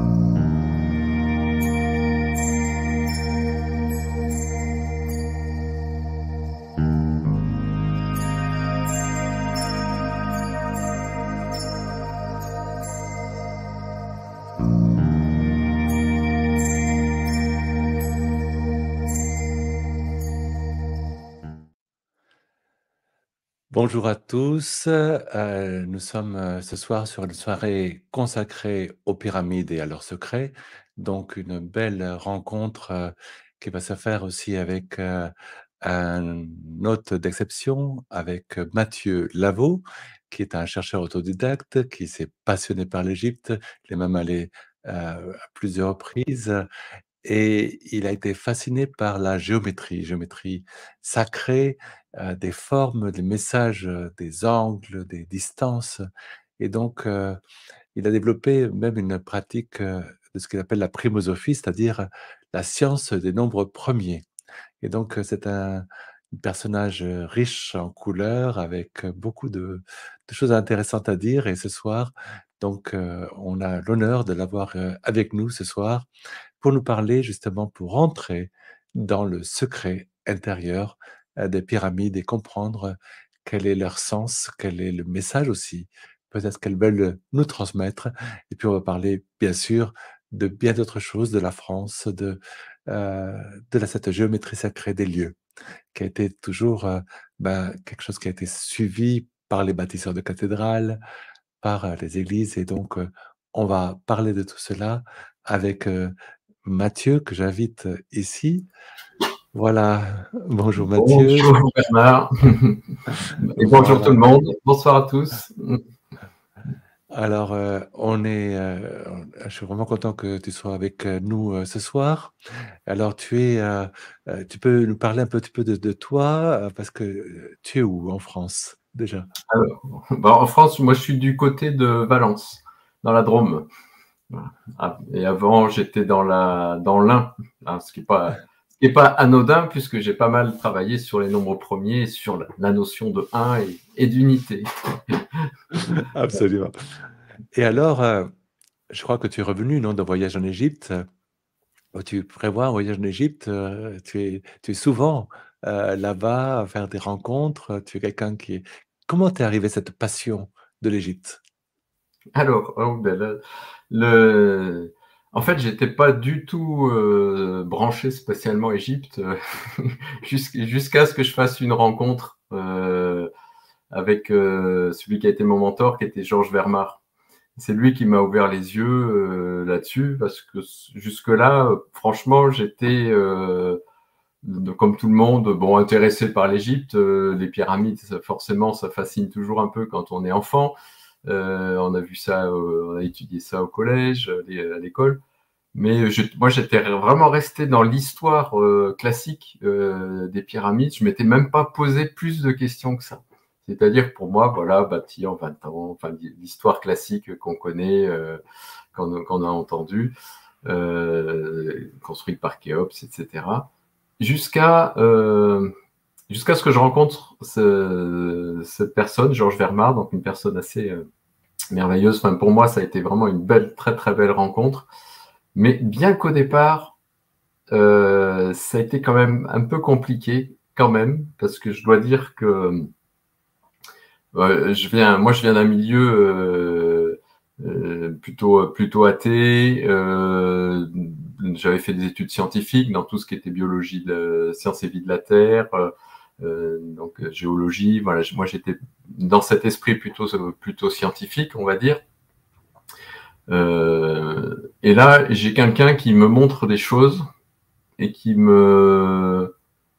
Thank you. Bonjour à tous. Euh, nous sommes euh, ce soir sur une soirée consacrée aux pyramides et à leurs secrets. Donc, une belle rencontre euh, qui va se faire aussi avec un hôte d'exception, avec Mathieu Lavaux, qui est un chercheur autodidacte, qui s'est passionné par l'Égypte. Il est même allé à plusieurs reprises et il a été fasciné par la géométrie, géométrie sacrée, euh, des formes, des messages, euh, des angles, des distances. Et donc, euh, il a développé même une pratique de ce qu'il appelle la primosophie, c'est-à-dire la science des nombres premiers. Et donc, c'est un personnage riche en couleurs, avec beaucoup de, choses intéressantes à dire. Et ce soir, donc, on a l'honneur de l'avoir avec nous ce soir pour nous parler justement, pour entrer dans le secret intérieur des pyramides et comprendre quel est leur sens, quel est le message aussi, peut-être qu'elles veulent nous transmettre. Et puis on va parler, bien sûr, de bien d'autres choses, de la France, de, euh, la, cette géométrie sacrée des lieux, qui a été toujours euh, ben, quelque chose qui a été suivi par les bâtisseurs de cathédrales, par les églises. Et donc, on va parler de tout cela avec Mathieu, que j'invite ici. Voilà, bonjour Mathieu. Bonjour Bernard. Et bonjour tout le monde. Bonsoir à tous. Alors, euh, on est, euh, je suis vraiment content que tu sois avec euh, nous ce soir. Alors, tu es, tu peux nous parler un petit peu de, toi, parce que tu es où en France déjà? Bah, En France, moi, je suis du côté de Valence, dans la Drôme. Ah, et avant, j'étais dans la dans l'un, hein, ce qui n'est pas pas anodin puisque j'ai pas mal travaillé sur les nombres premiers, sur la, notion de 1 et, d'unité. Absolument. Et alors, euh, je crois que tu es revenu non, d'un voyage en Égypte. Tu prévois un voyage en Égypte. Euh, tu, es, tu es souvent euh, là-bas à faire des rencontres. Tu es quelqu'un qui Comment t'es arrivé cette passion de l'Égypte? Alors, oh, ben le... En fait, j'étais pas du tout euh, branché spécialement Égypte jusqu'à ce que je fasse une rencontre euh, avec euh, celui qui a été mon mentor, qui était Georges Vermar. C'est lui qui m'a ouvert les yeux là-dessus parce que jusque-là, franchement, j'étais comme tout le monde, bon, intéressé par l'Égypte. les pyramides, forcément, ça fascine toujours un peu quand on est enfant. Euh, on a vu ça, on a étudié ça au collège, à l'école. Mais moi, j'étais vraiment resté dans l'histoire euh, classique euh, des pyramides. Je m'étais même pas posé plus de questions que ça. C'est-à-dire pour moi, voilà, bâti en 20 ans, enfin l'histoire classique qu'on connaît, qu'on a entendu, construit par Khéops, etc. Jusqu'à jusqu'à ce que je rencontre cette personne, Georges Vermar, donc une personne assez euh, merveilleuse. Enfin, pour moi, ça a été vraiment une belle, très très belle rencontre. Mais bien qu'au départ, euh, ça a été quand même un peu compliqué, quand même, parce que je dois dire que euh, je viens, moi, je viens d'un milieu plutôt plutôt athée. J'avais fait des études scientifiques dans tout ce qui était biologie, de sciences et vie de la Terre. Euh, donc euh, géologie. Voilà, moi j'étais dans cet esprit plutôt plutôt scientifique, on va dire. Euh, et là, j'ai quelqu'un qui me montre des choses et qui me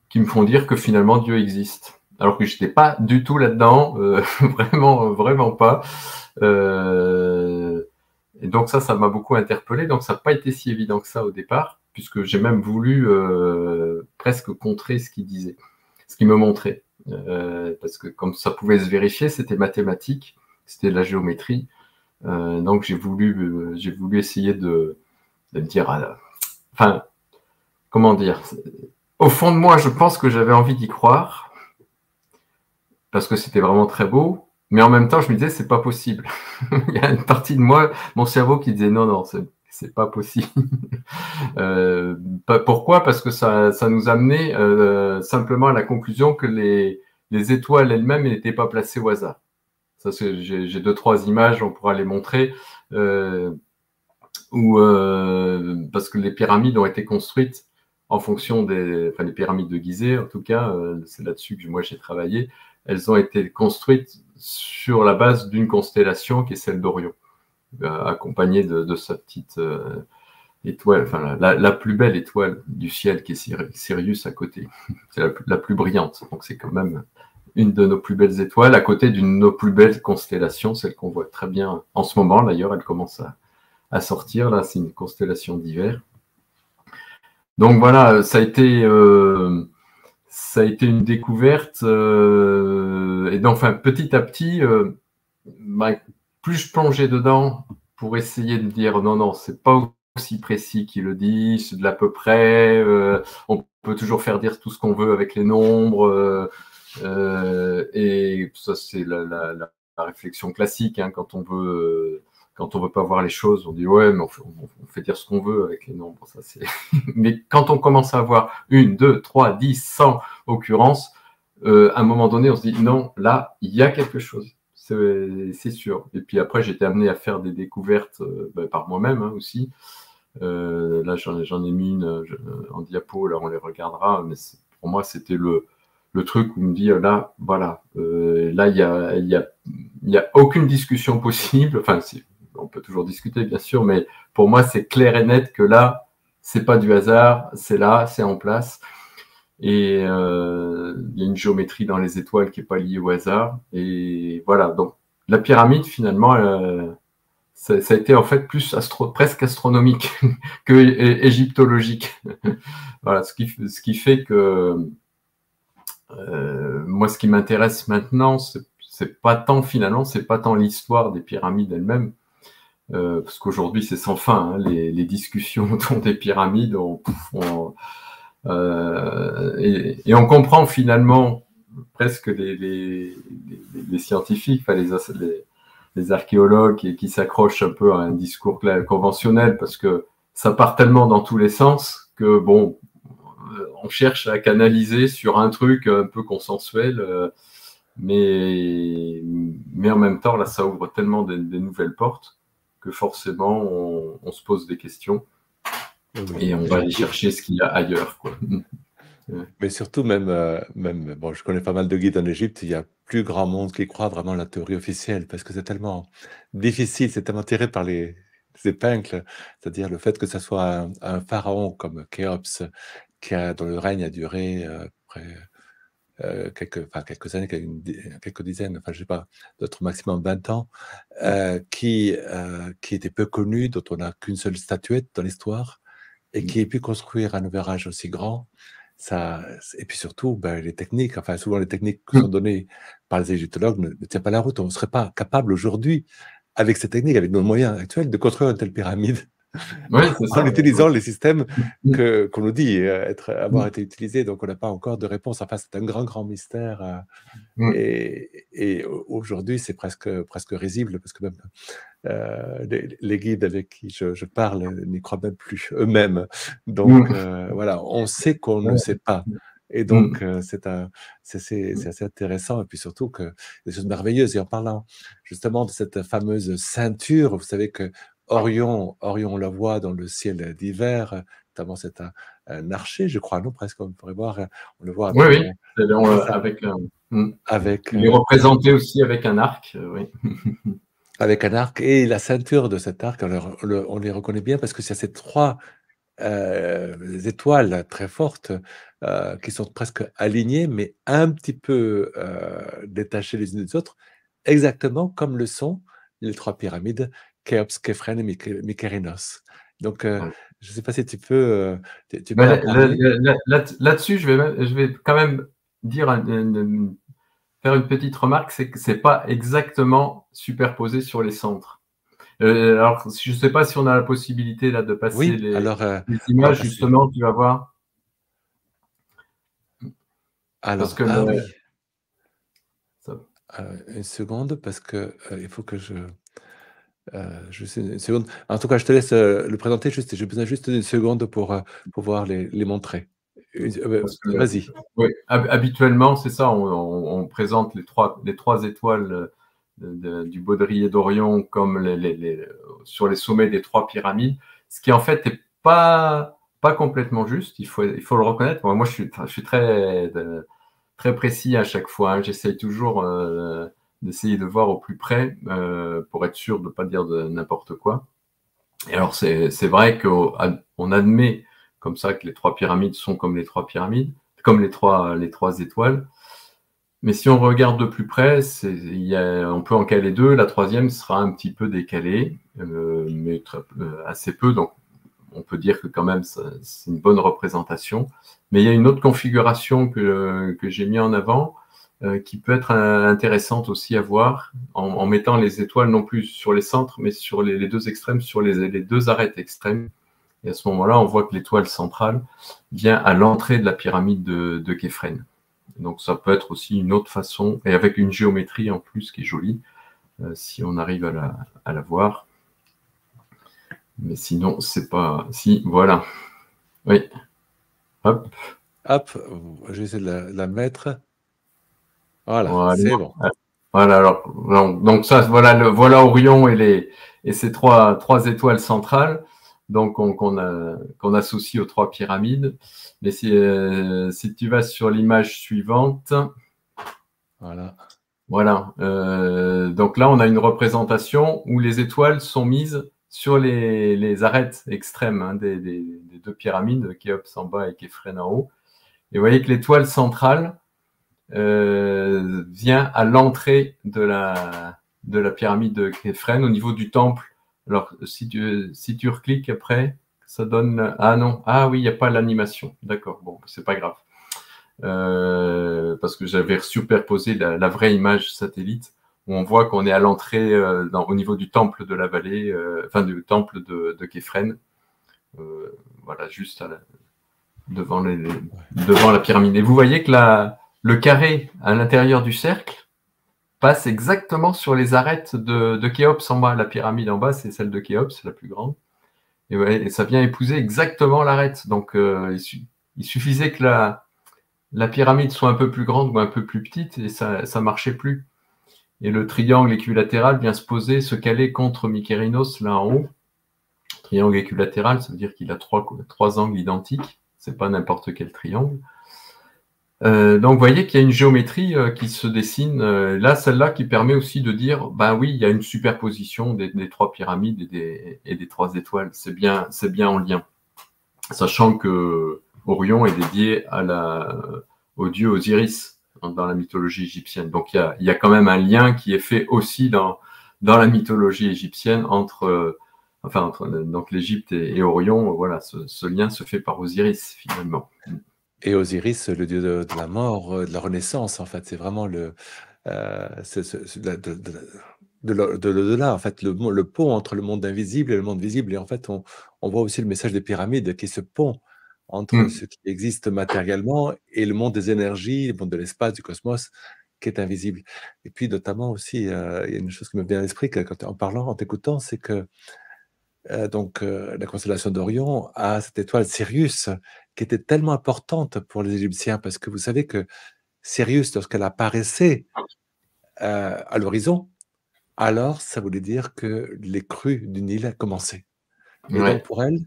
qui me font dire que finalement Dieu existe. Alors que j'étais pas du tout là-dedans, vraiment vraiment pas. et donc ça, ça m'a beaucoup interpellé. Donc ça n'a pas été si évident que ça au départ, puisque j'ai même voulu presque contrer ce qu'il disait ce qu'il me montrait. Euh, parce que comme ça pouvait se vérifier, c'était mathématique, c'était la géométrie. Euh, donc j'ai voulu, euh, j'ai voulu essayer de, de dire, enfin, comment dire, au fond de moi, je pense que j'avais envie d'y croire parce que c'était vraiment très beau. Mais en même temps, je me disais, c'est pas possible. Il y a une partie de moi, mon cerveau, qui disait non, non, c'est pas possible. euh, pourquoi? Parce que ça, nous amenait euh, simplement à la conclusion que les, les étoiles elles-mêmes n'étaient pas placées au hasard. Ça, j'ai deux trois images, on pourra les montrer. Euh, parce que les pyramides ont été construites en fonction des, enfin les pyramides de Gizeh, en tout cas, c'est là-dessus que moi j'ai travaillé. Elles ont été construites sur la base d'une constellation qui est celle d'Orion, euh, accompagnée de, sa petite euh, étoile, enfin la, plus belle étoile du ciel qui est Sirius à côté. c'est la, plus brillante, donc c'est quand même une de nos plus belles étoiles à côté d'une de nos plus belles constellations, celle qu'on voit très bien en ce moment. D'ailleurs, elle commence à, sortir. Là, c'est une constellation d'hiver. Donc voilà, ça a été, euh, ça a été une découverte. Et donc, enfin, petit à petit, bah, plus je plongeais dedans pour essayer de dire non, non, c'est pas aussi précis qu'il le dit, c'est de l'à peu près. Euh, on peut toujours faire dire tout ce qu'on veut avec les nombres. Euh, et ça, c'est la, réflexion classique hein, quand on veut quand on veut pas voir les choses, on dit ouais, mais on fait, dire ce qu'on veut avec les nombres. Ça, c'est... mais quand on commence à avoir une, deux, trois, dix, cent occurrences, euh, à un moment donné, on se dit non, là, il y a quelque chose. C'est, sûr. Et puis après, j'étais amené à faire des découvertes euh, ben, par moi-même hein, aussi. Euh, là, j'en, ai mis une en diapo, là, on les regardera. Mais pour moi, c'était le, truc où on me dit là, voilà, là, il y a, aucune discussion possible. Enfin, on peut toujours discuter, bien sûr, mais pour moi, c'est clair et net que là, c'est pas du hasard, c'est là, c'est en place. Et euh, il y a une géométrie dans les étoiles qui est pas liée au hasard. Et voilà, donc la pyramide, finalement, euh, ça, a été en fait plus presque astronomique que égyptologique. voilà, ce qui, ce qui fait que euh, moi, ce qui m'intéresse maintenant, c'est pas tant finalement, c'est pas tant l'histoire des pyramides elles-mêmes, euh, parce qu'aujourd'hui c'est sans fin, hein, les, les, discussions autour des pyramides, on, on, et, et, on comprend finalement presque les, scientifiques, enfin les, archéologues qui, qui s'accrochent un peu à un discours conventionnel, parce que ça part tellement dans tous les sens que bon, on cherche à canaliser sur un truc un peu consensuel. Euh, mais, mais en même temps, là, ça ouvre tellement des nouvelles portes que forcément on, se pose des questions et on va aller chercher ce qu'il y a ailleurs. Quoi. Mais surtout, même, euh, même, bon, je connais pas mal de guides en Égypte, il y a plus grand monde qui croit vraiment la théorie officielle parce que c'est tellement difficile, c'est tellement tiré par les, épingles, c'est-à-dire le fait que ce soit un, pharaon comme Khéops, qui a, dont le règne a duré euh, près euh, quelques, enfin, quelques années, quelques, dizaines, enfin je sais pas, d'autres maximum 20 ans, euh, qui, qui était peu connu, dont on n'a qu'une seule statuette dans l'histoire, et qui ait pu construire un ouvrage aussi grand. Ça, et puis surtout, ben, les techniques, enfin souvent les techniques qui sont mmh. données par les égyptologues ne, ne tiennent pas la route. On ne serait pas capable aujourd'hui, avec ces techniques, avec nos moyens actuels, de construire une telle pyramide. En utilisant les systèmes mm. que, qu'on nous dit euh, être, avoir été utilisés. Donc, on n'a pas encore de réponse. Enfin, c'est un grand, grand mystère. Euh. Et, et aujourd'hui, c'est presque, presque risible parce que même euh, les, guides avec qui je, je parle n'y croient même plus eux-mêmes. Donc, voilà, on sait qu'on ne sait pas. Et donc, c'est, un, c'est, assez intéressant. Et puis surtout, que des choses merveilleuses. Et en parlant justement de cette fameuse ceinture, vous savez que Orion, Orion, on la voit dans le ciel d'hiver, notamment c'est un, un, archer, je crois, non? Presque, on pourrait voir, on le voit avec, oui, oui, on, avec, hmm. avec Il est représenté aussi avec un arc, euh, oui. avec un arc, et la ceinture de cet arc, on, on les reconnaît bien parce que c'est ces trois euh, étoiles très fortes euh, qui sont presque alignées, mais un petit peu euh, détachées les unes des autres, exactement comme le sont les trois pyramides Khéops, Képhren et Mykérinos. Donc, je ne sais pas si tu peux. Tu, Là-dessus, je, vais, je vais quand même dire faire une petite remarque, c'est que c'est pas exactement superposé sur les centres. Euh, alors, je ne sais pas si on a la possibilité là de passer les, images, justement, tu vas voir. Alors, que ah, oui. une seconde, parce que il faut que je. Euh, juste une seconde. En tout cas, je te laisse, le présenter juste j'ai besoin juste d'une seconde pour, pouvoir les les montrer. Parce que, vas-y. oui, hab habituellement, c'est ça, on on on présente les 3 les 3 étoiles, de du Baudrier d'Orion comme les les les sur les sommets des 3 pyramides, ce qui en fait est pas pas complètement juste, il faut il faut le reconnaître. Moi, je suis je suis très très précis à chaque fois, hein. J'essaye toujours, d'essayer de voir au plus près, pour être sûr de pas dire de n'importe quoi. Et alors c'est vrai qu'on admet comme ça que les 3 pyramides sont comme les 3 pyramides, comme les 3 les 3 étoiles. Mais si on regarde de plus près, on peut en caler 2, la 3e sera un petit peu décalée, heu, mais peu assez peu, donc on peut dire que quand même c'est une bonne représentation. Mais il y a une autre configuration que j'ai mis en avant, heu, qui peut être intéressante aussi à voir en mettant les étoiles non plus sur les centres, mais sur les 2 extrêmes, sur les 2 arêtes extrêmes. Et à ce moment-là, on voit que l'étoile centrale vient à l'entrée de la pyramide de de Képhren. Donc ça peut être aussi une autre façon et avec une géométrie en plus qui est jolie, heu, si on arrive à la à la voir. Mais sinon, c'est pas si, voilà. Oui. Hop. Hop, je vais essayer de la la mettre. Voilà, c'est bon. Voilà, alors donc ça, voilà le voilà Orion et les et ces 3 3 étoiles centrales, donc qu'on associe aux 3 pyramides. Mais si, euh, si tu vas sur l'image suivante. Voilà. Voilà. Euh, donc là, on a une représentation où les étoiles sont mises sur les, les arêtes extrêmes hein, des, des, des, deux pyramides, Khéops en bas et Képhren en haut. Et vous voyez que l'étoile centrale euh, vient à l'entrée de la, de la pyramide de Képhren au niveau du temple. Alors, si tu, si tu recliques après, ça donne. Ah non, ah oui, il n'y a pas l'animation. D'accord, bon, c'est pas grave. Euh, parce que j'avais superposé la, vraie image satellite où on voit qu'on est à l'entrée euh, au niveau du temple de la vallée, euh, enfin du temple de, de voilà, juste devant la pyramide. Et vous voyez que la, le carré à l'intérieur du cercle passe exactement sur les arêtes de, de Khéops en bas. La pyramide en bas, c'est celle de Khéops, la plus grande. Et, ça vient épouser exactement l'arête. Donc, euh, il, suffisait que la, la, pyramide soit un peu plus grande ou un peu plus petite et ça ne marchait plus. Et le triangle équilatéral vient se poser, se caler contre Mykérinos, là en haut. Triangle équilatéral, ça veut dire qu'il a trois, trois angles identiques. C'est pas n'importe quel triangle. Euh, donc, vous voyez qu'il y a une géométrie euh, qui se dessine. Euh, là, celle-là qui permet aussi de dire, ben oui, il y a une superposition des, trois pyramides et des, trois étoiles. C'est bien, c'est bien en lien. Sachant que Orion est dédié au dieu Osiris dans la mythologie égyptienne. Donc, il y a, quand même un lien qui est fait aussi dans, la mythologie égyptienne entre, enfin, entre donc l'Égypte et, Orion. Voilà, ce lien se fait par Osiris finalement. Et Osiris, le dieu de, de, la mort, euh, de la renaissance, en fait, c'est vraiment le, euh, de, de, de l'au-delà, en fait, le, le, pont entre le monde invisible et le monde visible. Et en fait, on, on voit aussi le message des pyramides qui est ce pont entre mmh. ce qui existe matériellement et le monde des énergies, le monde de l'espace, du cosmos, qui est invisible. Et puis, notamment aussi, euh, il y a une chose qui me vient à l'esprit quand, en parlant, en t'écoutant, c'est que donc, euh, la constellation d'Orion a cette étoile Sirius qui était tellement importante pour les Égyptiens parce que vous savez que Sirius, lorsqu'elle apparaissait euh, à l'horizon, alors ça voulait dire que les crues du Nil commençaient. Et ouais. donc pour elle,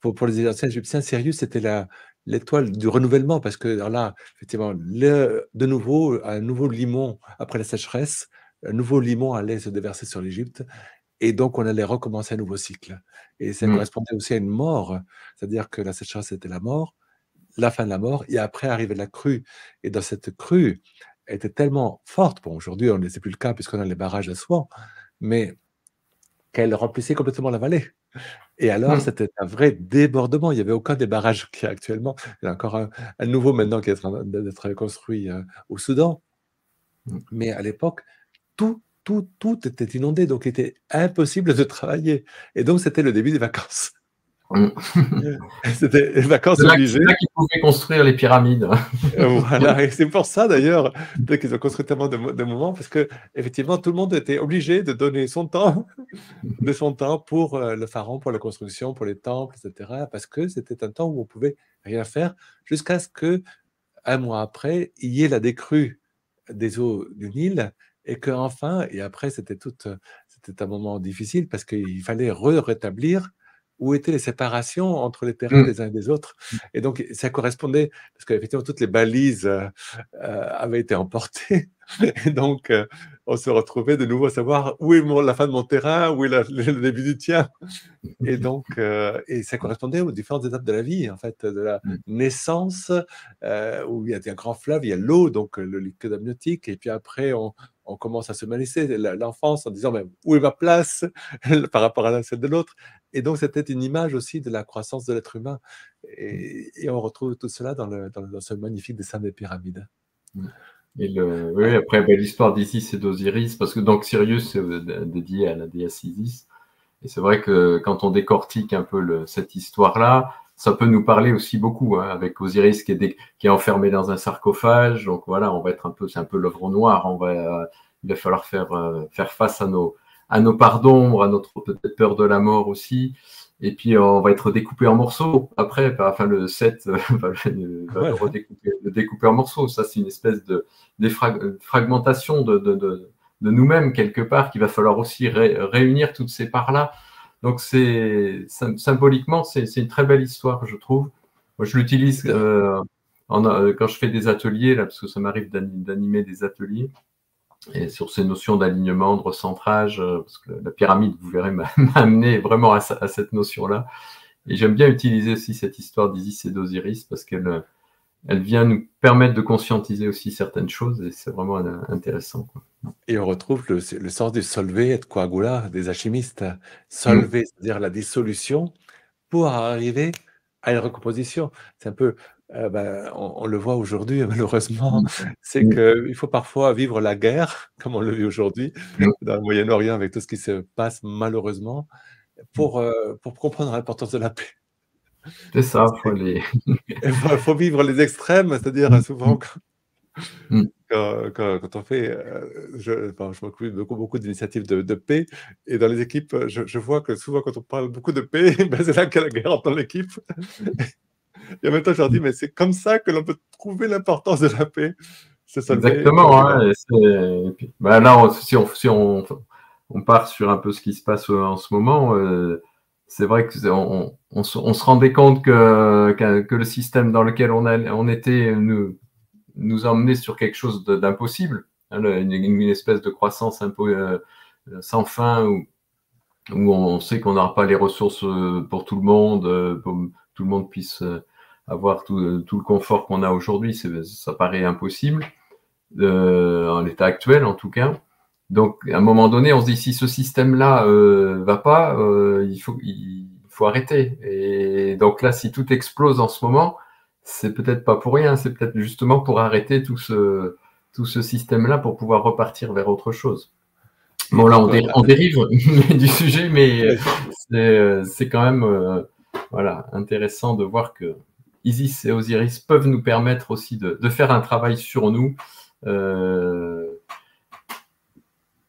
pour, pour les anciens Égyptiens, Sirius c'était la l'étoile du renouvellement parce que là, effectivement, le, de nouveau, un nouveau limon après la sécheresse, un nouveau limon allait se déverser sur l'Égypte et donc, on allait recommencer un nouveau cycle. Et ça mmh. correspondait aussi à une mort, c'est-à-dire que la sécheresse était la mort, la fin de la mort, et après arrivait la crue. Et dans cette crue, elle était tellement forte, bon, aujourd'hui, on ne sait plus le cas puisqu'on a les barrages à soie, mais qu'elle remplissait complètement la vallée. Et alors, mmh. c'était un vrai débordement. Il n'y avait aucun des barrages qui actuellement. Il y a encore un, un nouveau maintenant qui est en train d'être construit euh, au Soudan. Mmh. Mais à l'époque, tout tout, tout était inondé, donc il était impossible de travailler. Et donc, c'était le début des vacances. Mm. C'était les vacances obligées. C'est là qu'ils pouvaient construire les pyramides. voilà, et c'est pour ça d'ailleurs qu'ils ont construit tellement de, moments, parce que effectivement tout le monde était obligé de donner son temps, de son temps pour euh, le pharaon, pour la construction, pour les temples, etc. Parce que c'était un temps où on pouvait rien faire, jusqu'à ce que un mois après, il y ait la décrue des eaux du Nil, et qu'enfin, et après c'était tout, c'était un moment difficile parce qu'il fallait rétablir où étaient les séparations entre les terrains mmh. des uns et des autres. Mmh. Et donc, ça correspondait, parce qu'effectivement, toutes les balises euh, euh, avaient été emportées. Et donc, euh, on se retrouvait de nouveau à savoir où est la fin de mon terrain, où est le début du tien. Et donc, et ça correspondait aux différentes étapes de la vie, en fait, de la mmh. naissance, où il y a un grand fleuve, il y a l'eau, donc le liquide amniotique, et puis après, on, on commence à se malaisser l'enfance en disant mais où est ma place par rapport à celle de l'autre? Et donc c'était une image aussi de la croissance de l'être humain. Et, on retrouve tout cela dans, le, dans, ce magnifique dessin des pyramides. Et le, oui, après ben, l'histoire d'Isis et d'Osiris, parce que donc Sirius c'est euh, dédié à la déesse Isis. Et c'est vrai que quand on décortique un peu cette histoire-là, ça peut nous parler aussi beaucoup, hein, avec Osiris qui est, est enfermé dans un sarcophage. Donc voilà, on va être un peu, c'est un peu l'œuvre noire. On va, euh, il va falloir faire, euh, faire face à nos, à nos parts à notre peut-être peur de la mort aussi. Et puis on va être découpé en morceaux après. Enfin, le 7 va, le, redécouper, le découper en morceaux. Ça, c'est une espèce de, fragmentation de, de, de, de nous-mêmes quelque part qu'il va falloir aussi réunir toutes ces parts-là donc c'est symboliquement, c'est une très belle histoire, je trouve. Moi, je l'utilise euh, euh, quand je fais des ateliers, là, parce que ça m'arrive d'animer des ateliers. Et sur ces notions d'alignement, de recentrage, euh, parce que la pyramide, vous verrez, m'a amené vraiment à, à cette notion-là. Et j'aime bien utiliser aussi cette histoire d'Isis et d'Osiris parce qu'elle elle vient nous permettre de conscientiser aussi certaines choses et c'est vraiment intéressant. Et on retrouve le, sens du solvé et de coagula des alchimistes. Solvé, mm. c'est-à-dire la dissolution, pour arriver à une recomposition. C'est un peu, euh, ben, on, le voit aujourd'hui malheureusement, mm. c'est mm. qu'il faut parfois vivre la guerre, comme on le vit aujourd'hui, dans le Moyen-Orient avec tout ce qui se passe malheureusement, pour, euh, pour comprendre l'importance de la paix. C'est ça, il faut, vivre les extrêmes, c'est-à-dire mm. souvent mm. quand, on fait, euh, je, je m'occupe beaucoup, beaucoup d'initiatives de, paix, et dans les équipes, je, vois que souvent quand on parle beaucoup de paix, ben c'est là qu'il y a la guerre dans l'équipe. Et en même temps, je leur dis, mais c'est comme ça que l'on peut trouver l'importance de la paix. Exactement. Hein, ben là, si, on, si on, on, part sur un peu ce qui se passe en ce moment, euh, c'est vrai qu'on on, se rendait compte que, que, le système dans lequel on, on était nous, nous emmenait sur quelque chose d'impossible, hein, une, espèce de croissance un peu euh, sans fin où, où on sait qu'on n'aura pas les ressources euh, pour tout le monde, euh, pour que tout le monde puisse avoir tout, tout le confort qu'on a aujourd'hui. Ça paraît impossible, en l'état actuel en tout cas. Donc, à un moment donné, on se dit si ce système-là euh, va pas, euh, il, faut, il faut arrêter. Et donc là, si tout explose en ce moment, c'est peut-être pas pour rien, c'est peut-être justement pour arrêter tout ce, tout ce système-là pour pouvoir repartir vers autre chose. Bon, là, on, dérive du sujet, mais c'est quand même euh, voilà, intéressant de voir que Isis et Osiris peuvent nous permettre aussi de, de faire un travail sur nous. Euh,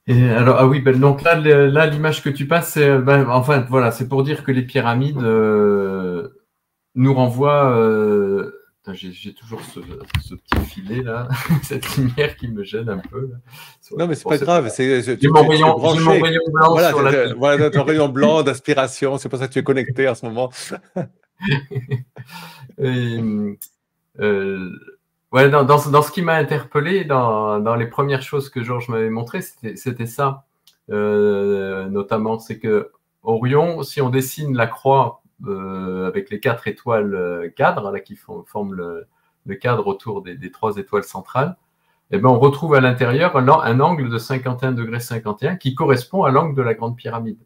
alors, ah oui, ben, donc là, là l'image que tu passes, c'est, ben, enfin, voilà, c'est pour dire que les pyramides euh, nous renvoient. Euh, j'ai, toujours ce, petit filet là, cette lumière qui me gêne un peu. Non, mais c'est pas grave. C'est, j'ai mon, rayon, blanc voilà, sur la... voilà, ton rayon blanc d'aspiration. C'est pour ça que tu es connecté en ce moment. Euh, Ouais, dans, dans, ce qui m'a interpellé, dans, dans, les premières choses que Georges m'avait montré, c'était ça. Euh, notamment, c'est que Orion, si on dessine la croix euh, avec les quatre étoiles euh, cadres là, qui forment le, le, cadre autour des, des, trois étoiles centrales, eh ben, on retrouve à l'intérieur un, un, angle de 51 degrés 51 qui correspond à l'angle de la grande pyramide.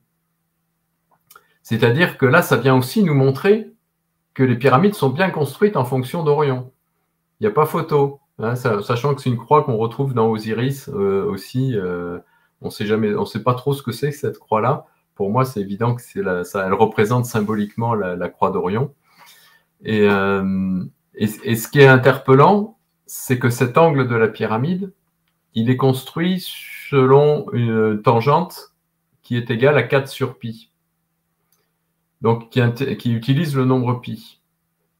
C'est-à-dire que là, ça vient aussi nous montrer que les pyramides sont bien construites en fonction d'Orion. Il n'y a pas photo. Hein, sachant que c'est une croix qu'on retrouve dans Osiris euh, aussi. Euh, on sait jamais, on sait pas trop ce que c'est cette croix-là. pour moi, c'est évident que c'est ça, elle représente symboliquement la, croix d'Orion. Et, et, ce qui est interpellant, c'est que cet angle de la pyramide, il est construit selon une tangente qui est égale à 4 sur pi. Donc, qui, utilise le nombre pi.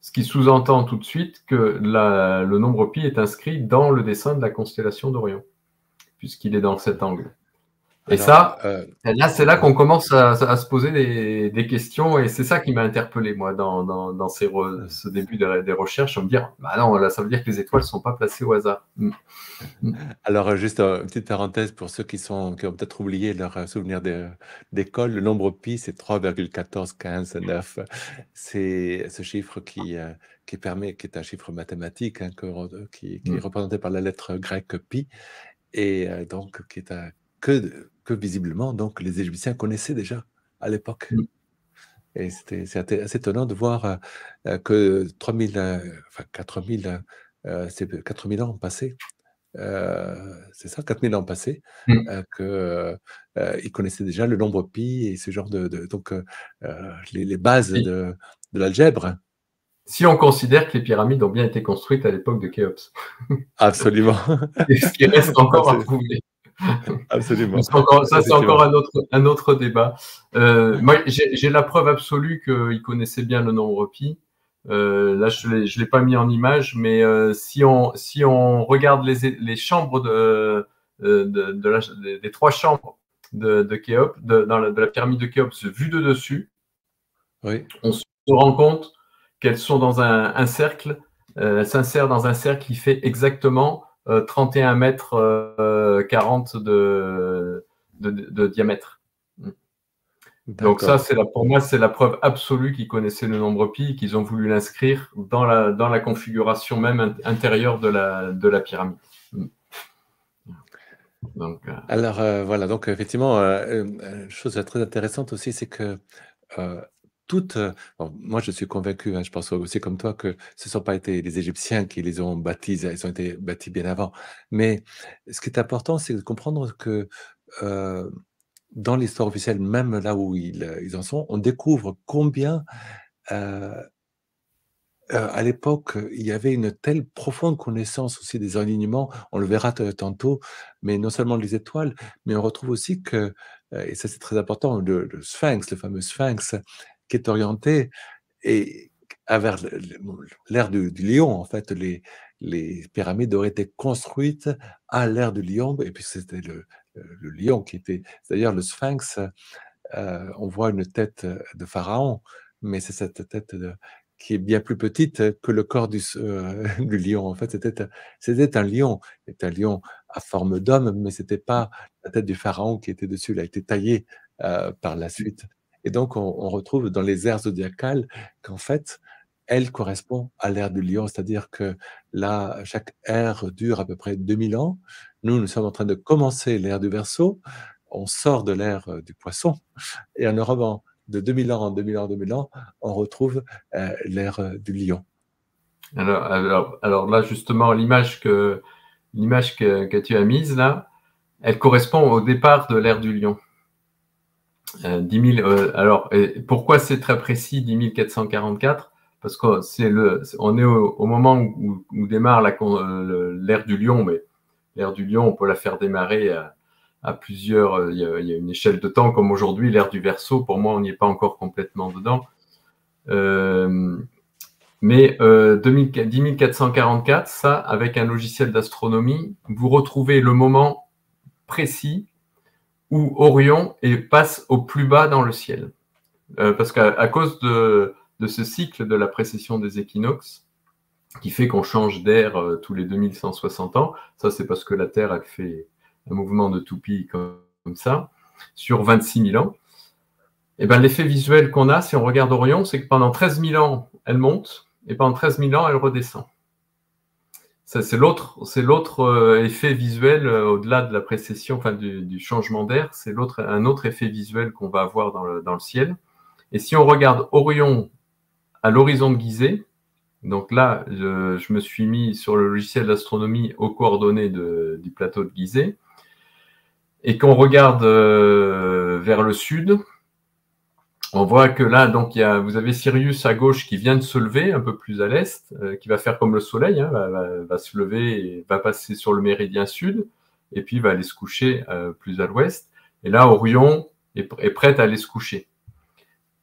Ce qui sous-entend tout de suite que le nombre pi est inscrit dans le dessin de la constellation d'Orion, puisqu'il est dans cet angle. Et ça, euh, là, c'est là qu'on commence à, se poser des, questions, et c'est ça qui m'a interpellé, moi, dans, dans, ces ce début des recherches, me dire, bah non, là, ça veut dire que les étoiles ne sont pas placées au hasard. Mm. Mm. Alors, juste une petite parenthèse pour ceux qui, sont, qui ont peut-être oublié leur souvenir d'école, le nombre pi, c'est 3,1415,9. C'est ce chiffre qui, euh, qui permet, qui est un chiffre mathématique, hein, qui, qui est mm. représenté par la lettre grecque pi, et euh, donc qui est un que, que visiblement donc les Égyptiens connaissaient déjà à l'époque. Mm. Et c'était assez étonnant de voir euh, euh, que 3000, euh, enfin 4000, c'est 4000 ans passés. c'est ça, 4000 ans passés, mm. qu'ils connaissaient déjà le nombre pi et ce genre de, donc les, bases de, de l'algèbre. Si on considère que les pyramides ont bien été construites à l'époque de Khéops. Absolument. ce qui reste encore à prouver. Absolument. ça, c'est encore un autre, un autre débat. Euh, moi, j'ai la preuve absolue qu'il connaissait bien le nombre pi. Euh, là, je ne l'ai pas mis en image, mais euh, si, on, si on regarde les, les chambres de, de, de, des trois chambres de, de Khéops, de, dans la, de la pyramide de Khéops vue de dessus, oui. on se rend compte qu'elles sont dans un, un cercle, elles s'insèrent dans un cercle qui fait exactement 31 euh, mètres 40 euh, de, de, diamètre. Donc ça, c'est pour moi, c'est la preuve absolue qu'ils connaissaient le nombre pi, qu'ils ont voulu l'inscrire dans la, dans la configuration même intérieure de la, de la pyramide. Donc, euh, Alors voilà, donc effectivement, une chose très intéressante aussi, c'est que toutes, moi je suis convaincu, hein, je pense aussi comme toi, que ce ne sont pas été les Égyptiens qui les ont bâtis, ils ont été bâtis bien avant. Mais ce qui est important, c'est de comprendre que dans l'histoire officielle, même là où ils, en sont, on découvre combien à l'époque, il y avait une telle profonde connaissance aussi des alignements, on le verra tantôt, mais non seulement les étoiles, mais on retrouve aussi que, et ça c'est très important, le sphinx, le fameux sphinx, qui est orienté et vers l'ère du, lion. En fait, les, les pyramides auraient été construites à l'ère du lion, et puis c'était le, le, lion qui était. D'ailleurs, le sphinx, euh, on voit une tête de pharaon, mais c'est cette tête de, qui est bien plus petite que le corps du, euh, du lion. En fait, c'était, c'était un lion. C'était un lion à forme d'homme, mais c'était pas la tête du pharaon qui était dessus. Il a été taillé euh, par la suite. Et donc, on, retrouve dans les aires zodiacales qu'en fait, elle correspond à l'ère du lion, c'est-à-dire que là, chaque ère dure à peu près 2000 ans. Nous, nous sommes en train de commencer l'ère du verso. On sort de l'ère euh, du poisson. Et en Europe, de 2000 ans en 2000 ans en 2000 ans, on retrouve euh, l'ère euh, du lion. Alors, alors, là, justement, l'image que, l'image que, que tu as mise là, elle correspond au départ de l'ère du lion. 10 euh, 000, euh, alors, pourquoi c'est très précis, 10 444 Parce que c'est le, on est au, moment où, démarre euh, l'ère du lion, mais l'ère du lion, on peut la faire démarrer à, plusieurs. Il y, a, une échelle de temps, comme aujourd'hui, l'ère du verso, pour moi, on n'y est pas encore complètement dedans. mais 10 444, ça, avec un logiciel d'astronomie, vous retrouvez le moment précis où Orion passe au plus bas dans le ciel. Euh, parce qu'à cause de, ce cycle de la précession des équinoxes, qui fait qu'on change d'air euh, tous les 2160 ans, ça c'est parce que la Terre a fait un mouvement de toupie comme, ça, sur 26 000 ans, eh ben, l'effet visuel qu'on a si on regarde Orion, c'est que pendant 13 000 ans, elle monte, et pendant 13 000 ans, elle redescend c'est l'autre, c'est l'autre euh, effet visuel euh, au-delà de la précession, enfin du, changement d'air. C'est l'autre, un autre effet visuel qu'on va avoir dans le, dans le, ciel. Et si on regarde Orion à l'horizon de Gizeh, donc là, je, me suis mis sur le logiciel d'astronomie aux coordonnées du plateau de Gizeh, et qu'on regarde euh, vers le sud, on voit que là, donc, y a, vous avez Sirius à gauche qui vient de se lever un peu plus à l'est, euh, qui va faire comme le Soleil, hein, va, se lever va passer sur le méridien sud, et puis va aller se coucher euh, plus à l'ouest. Et là, Orion est, est prête à aller se coucher.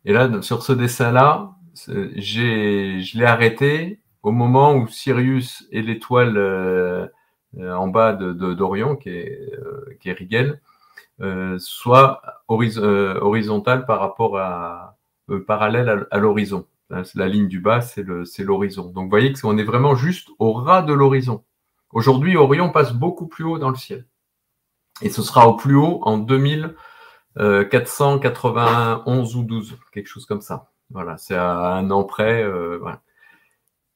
Et là, sur ce dessin-là, je l'ai arrêté au moment où Sirius et l'étoile euh, en bas d'Orion, de, qui, est, qui est Rigel, euh, soit euh, horizontale par rapport à euh, parallèle à, l'horizon. La ligne du bas, c'est l'horizon. Donc vous voyez qu'on est vraiment juste au ras de l'horizon. Aujourd'hui, Orion passe beaucoup plus haut dans le ciel. Et ce sera au plus haut en 2491 ou 12, quelque chose comme ça. Voilà, c'est à un an près.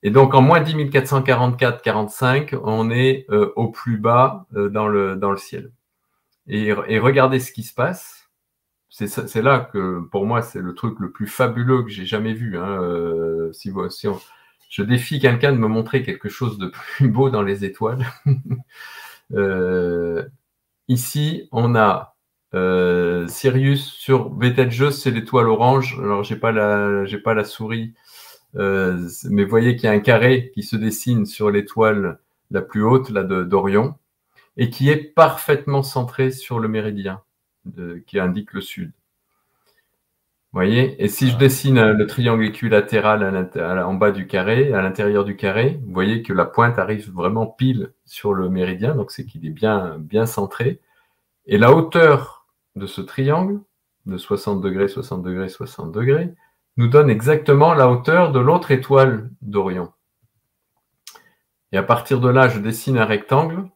Et donc en moins 10 444-45, on est au plus bas dans, le, dans le ciel et, regardez ce qui se passe. C'est là que, pour moi, c'est le truc le plus fabuleux que j'ai jamais vu. Hein. Euh, si, je défie quelqu'un de me montrer quelque chose de plus beau dans les étoiles. euh, ici, on a euh, Sirius sur Betelgeuse, c'est l'étoile orange. Alors, j'ai pas la, pas la souris, mais voyez qu'il y a un carré qui se dessine sur l'étoile la plus haute, là, d'Orion et qui est parfaitement centré sur le méridien qui indique le sud. Vous voyez? Et si je dessine euh, le triangle équilatéral en bas du carré, à l'intérieur du carré, vous voyez que la pointe arrive vraiment pile sur le méridien, donc c'est qu'il est bien, bien centré. Et la hauteur de ce triangle, de 60 degrés, 60 degrés, 60 degrés, nous donne exactement la hauteur de l'autre étoile d'Orion. Et à partir de là, je dessine un rectangle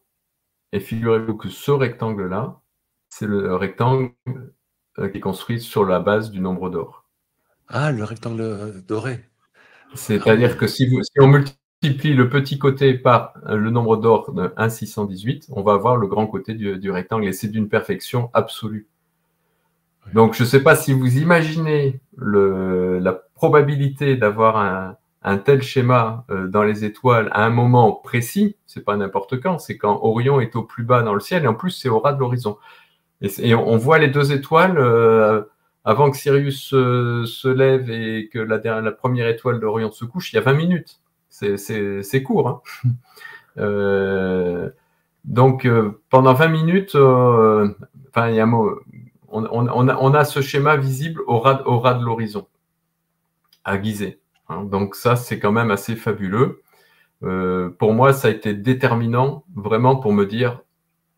et figurez-vous que ce rectangle-là, c'est le rectangle euh, qui est construit sur la base du nombre d'or. Ah, le rectangle euh, doré. C'est-à-dire que si, on multiplie le petit côté par euh, le nombre d'or de 1,618, on va avoir le grand côté du, rectangle et c'est d'une perfection absolue. Donc, je ne sais pas si vous imaginez la probabilité d'avoir un, un tel schéma euh, dans les étoiles à un moment précis, c'est pas n'importe quand, c'est quand Orion est au plus bas dans le ciel et en plus c'est au ras de l'horizon. Et, on voit les deux étoiles euh, avant que Sirius se lève et que la, première étoile d'Orion se couche, il y a 20 minutes. C'est court. Hein euh, donc pendant 20 minutes, on, a, ce schéma visible au ras, au ras de l'horizon, à Gizeh. Hein. donc ça, c'est quand même assez fabuleux. Euh, pour moi, ça a été déterminant vraiment pour me dire,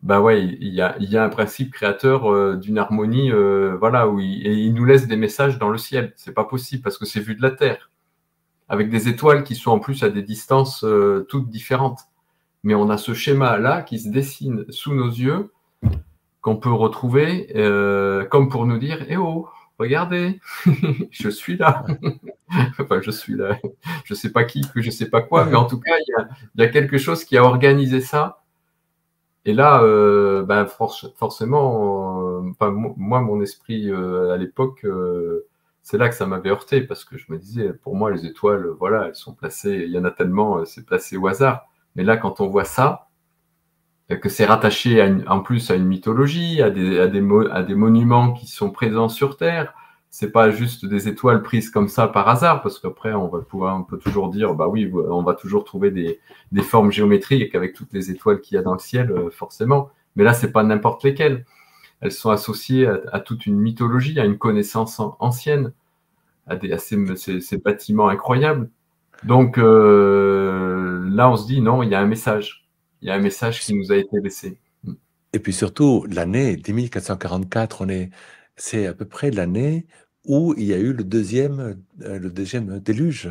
bah ouais, il y a, un principe créateur euh, d'une harmonie, euh, voilà, où il, et il nous laisse des messages dans le ciel. C'est pas possible parce que c'est vu de la Terre, avec des étoiles qui sont en plus à des distances toutes différentes. Mais on a ce schéma-là qui se dessine sous nos yeux, qu'on peut retrouver comme pour nous dire, eh oh, regardez, je suis là. enfin, je suis là. Je ne sais pas qui, je ne sais pas quoi, mais en tout cas, il y a, quelque chose qui a organisé ça. Et là, euh, ben, forcément, euh, moi, mon esprit euh, à l'époque, c'est là que ça m'avait heurté parce que je me disais, pour moi, les étoiles, voilà, elles sont placées, il y en a tellement, c'est placé au hasard. Mais là, quand on voit ça, que c'est rattaché en plus à une mythologie, à des, monuments qui sont présents sur Terre. C'est pas juste des étoiles prises comme ça par hasard, parce qu'après on va pouvoir, on peut toujours dire, bah oui, on va toujours trouver des, formes géométriques avec toutes les étoiles qu'il y a dans le ciel, euh, forcément. Mais là, c'est pas n'importe lesquelles. Elles sont associées à, toute une mythologie, à une connaissance ancienne, à, ces, bâtiments incroyables. Donc euh, là, on se dit non, il y a un message il y a un message qui nous a été laissé. Et puis surtout, l'année 10444, on est, c'est à peu près l'année où il y a eu le deuxième, euh, le deuxième déluge,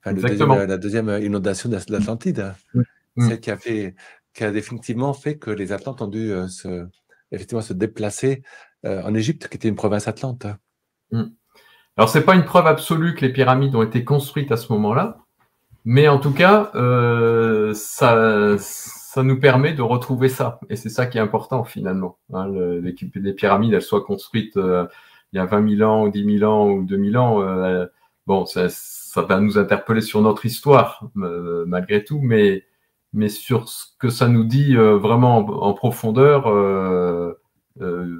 enfin, le deuxième, la deuxième inondation de l'Atlantide. Mm. Mm. Qui a fait, qui a définitivement fait que les Atlantes ont dû euh, se, effectivement se déplacer euh, en Égypte, qui était une province atlante. Mm. Alors, c'est pas une preuve absolue que les pyramides ont été construites à ce moment-là, mais en tout cas, ça, ça nous permet de retrouver ça. Et c'est ça qui est important finalement. Hein, des pyramides, elles soient construites euh, il y a 20 000 ans, ou 10 000 ans, ou 2 000 ans. Euh, bon, ça, ça, va nous interpeller sur notre histoire, euh, malgré tout, mais, mais sur ce que ça nous dit vraiment en, profondeur,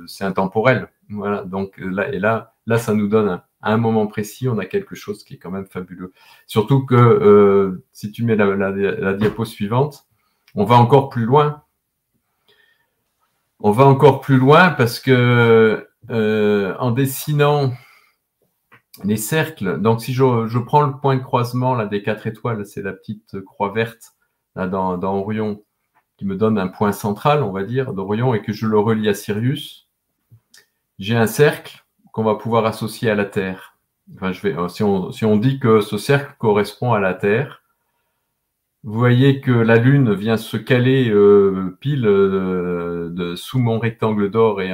c'est intemporel. Voilà. Donc là, et là, là, ça nous donne à un moment précis, on a quelque chose qui est quand même fabuleux. Surtout que euh, si tu mets la, la, diapo suivante, on va encore plus loin. On va encore plus loin parce que euh, en dessinant les cercles, donc si je, prends le point de croisement là, des quatre étoiles, c'est la petite croix verte là, dans, Orion qui me donne un point central, on va dire, d'Orion et que je le relie à Sirius, j'ai un cercle qu'on va pouvoir associer à la Terre. Si on dit que ce cercle correspond à la Terre, vous voyez que la Lune vient se caler euh, pile euh, de, sous mon rectangle d'or et,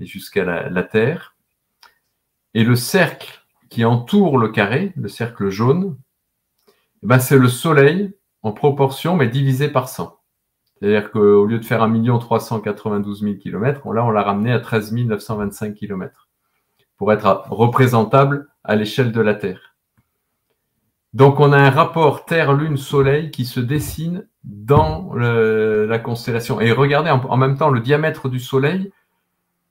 et jusqu'à la, Terre. Et le cercle qui entoure le carré, le cercle jaune, eh ben c'est le Soleil en proportion, mais divisé par 100. C'est-à-dire qu'au lieu de faire 1 392 000 km, là, on l'a ramené à 13 925 km pour être représentable à l'échelle de la Terre. Donc, on a un rapport Terre-Lune-Soleil qui se dessine dans la constellation. Et regardez, en, même temps, le diamètre du Soleil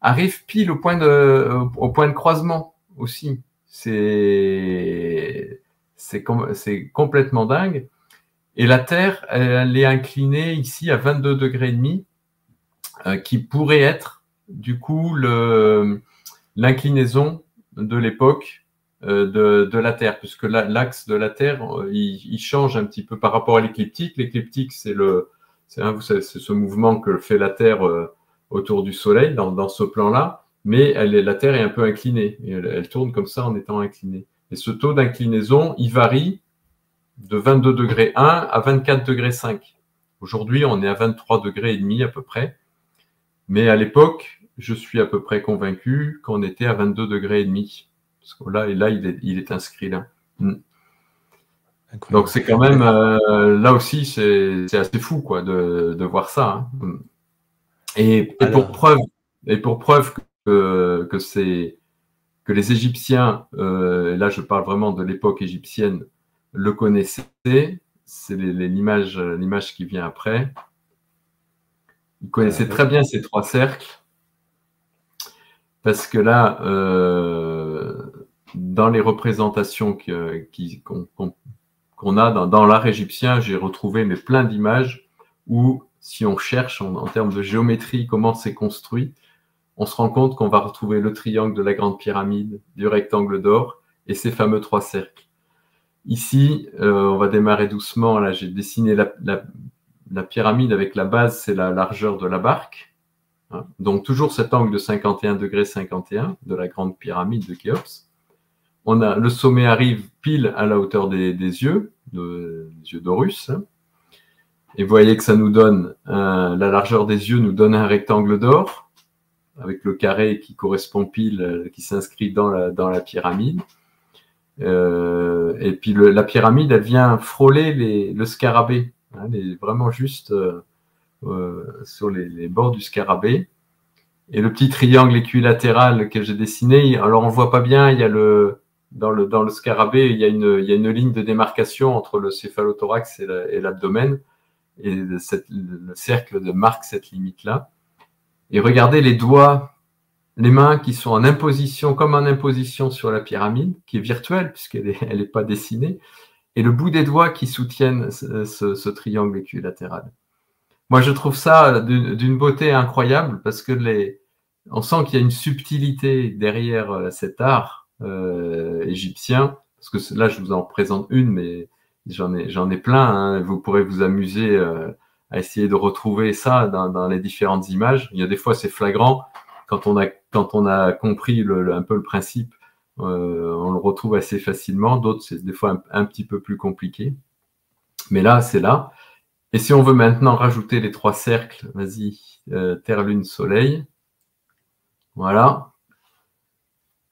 arrive pile au point de, au point de croisement aussi. C'est, c'est, complètement dingue. Et la Terre, elle est inclinée ici à 22 degrés et demi, euh, qui pourrait être du coup l'inclinaison de l'époque euh, de, la Terre, puisque l'axe de la Terre, euh, il, change un petit peu par rapport à l'écliptique. L'écliptique, c'est le, c'est ce mouvement que fait la Terre autour du Soleil dans, ce plan-là, mais la Terre est un peu inclinée. elle, elle, tourne comme ça en étant inclinée. Et ce taux d'inclinaison, il varie de 22 degrés 1 à 24 degrés 5. Aujourd'hui, on est à 23 degrés et demi à peu près. Mais à l'époque, je suis à peu près convaincu qu'on était à 22 degrés et demi. Parce que là, et là, il est, il est inscrit là. Hmm. Donc c'est quand même euh, là aussi c'est assez fou quoi de, de voir ça. Hein. Hmm. Et, et, pour preuve et pour preuve que, que que les Égyptiens, euh, là je parle vraiment de l'époque égyptienne, le connaissez, c'est l'image qui vient après. Vous connaissez très bien ces trois cercles, parce que là, euh, dans les représentations qu'on a dans, l'art égyptien, j'ai retrouvé mais plein d'images où, si on cherche en, termes de géométrie comment c'est construit, on se rend compte qu'on va retrouver le triangle de la grande pyramide, du rectangle d'or et ces fameux trois cercles. Ici, euh, on va démarrer doucement. Là, j'ai dessiné la, pyramide avec la base, c'est la largeur de la barque. Hein. Donc, toujours cet angle de 51 degrés 51 de la grande pyramide de Khéops. On a, le sommet arrive pile à la hauteur des, yeux, des yeux d'Horus. Et vous voyez que ça nous donne, la largeur des yeux nous donne un rectangle d'or, avec le carré qui correspond pile, qui s'inscrit dans la pyramide. Euh, et puis la pyramide, elle vient frôler les, le scarabée, hein, vraiment juste euh, euh, sur les, bords du scarabée. Et le petit triangle équilatéral que j'ai dessiné, alors on le voit pas bien, il y a le dans le dans le scarabée, il y a une il y a une ligne de démarcation entre le céphalothorax et l'abdomen, et, le cercle marque cette limite là. Et regardez les doigts les mains qui sont en imposition, comme en imposition sur la pyramide, qui est virtuelle puisqu'elle n'est elle est pas dessinée, et le bout des doigts qui soutiennent ce, triangle équilatéral. Moi, je trouve ça d'une beauté incroyable parce que les, on sent qu'il y a une subtilité derrière euh, cet art euh, égyptien. Parce que là, je vous en présente une, mais j'en ai, j'en ai plein. Hein. Vous pourrez vous amuser euh, à essayer de retrouver ça dans, les différentes images. Il y a des fois, c'est flagrant quand on a, quand on a compris un peu le principe, euh, on le retrouve assez facilement. D'autres, c'est des fois un, petit peu plus compliqué. Mais là, c'est là. Et si on veut maintenant rajouter les trois cercles, vas-y, euh, Terre, Lune, Soleil. Voilà.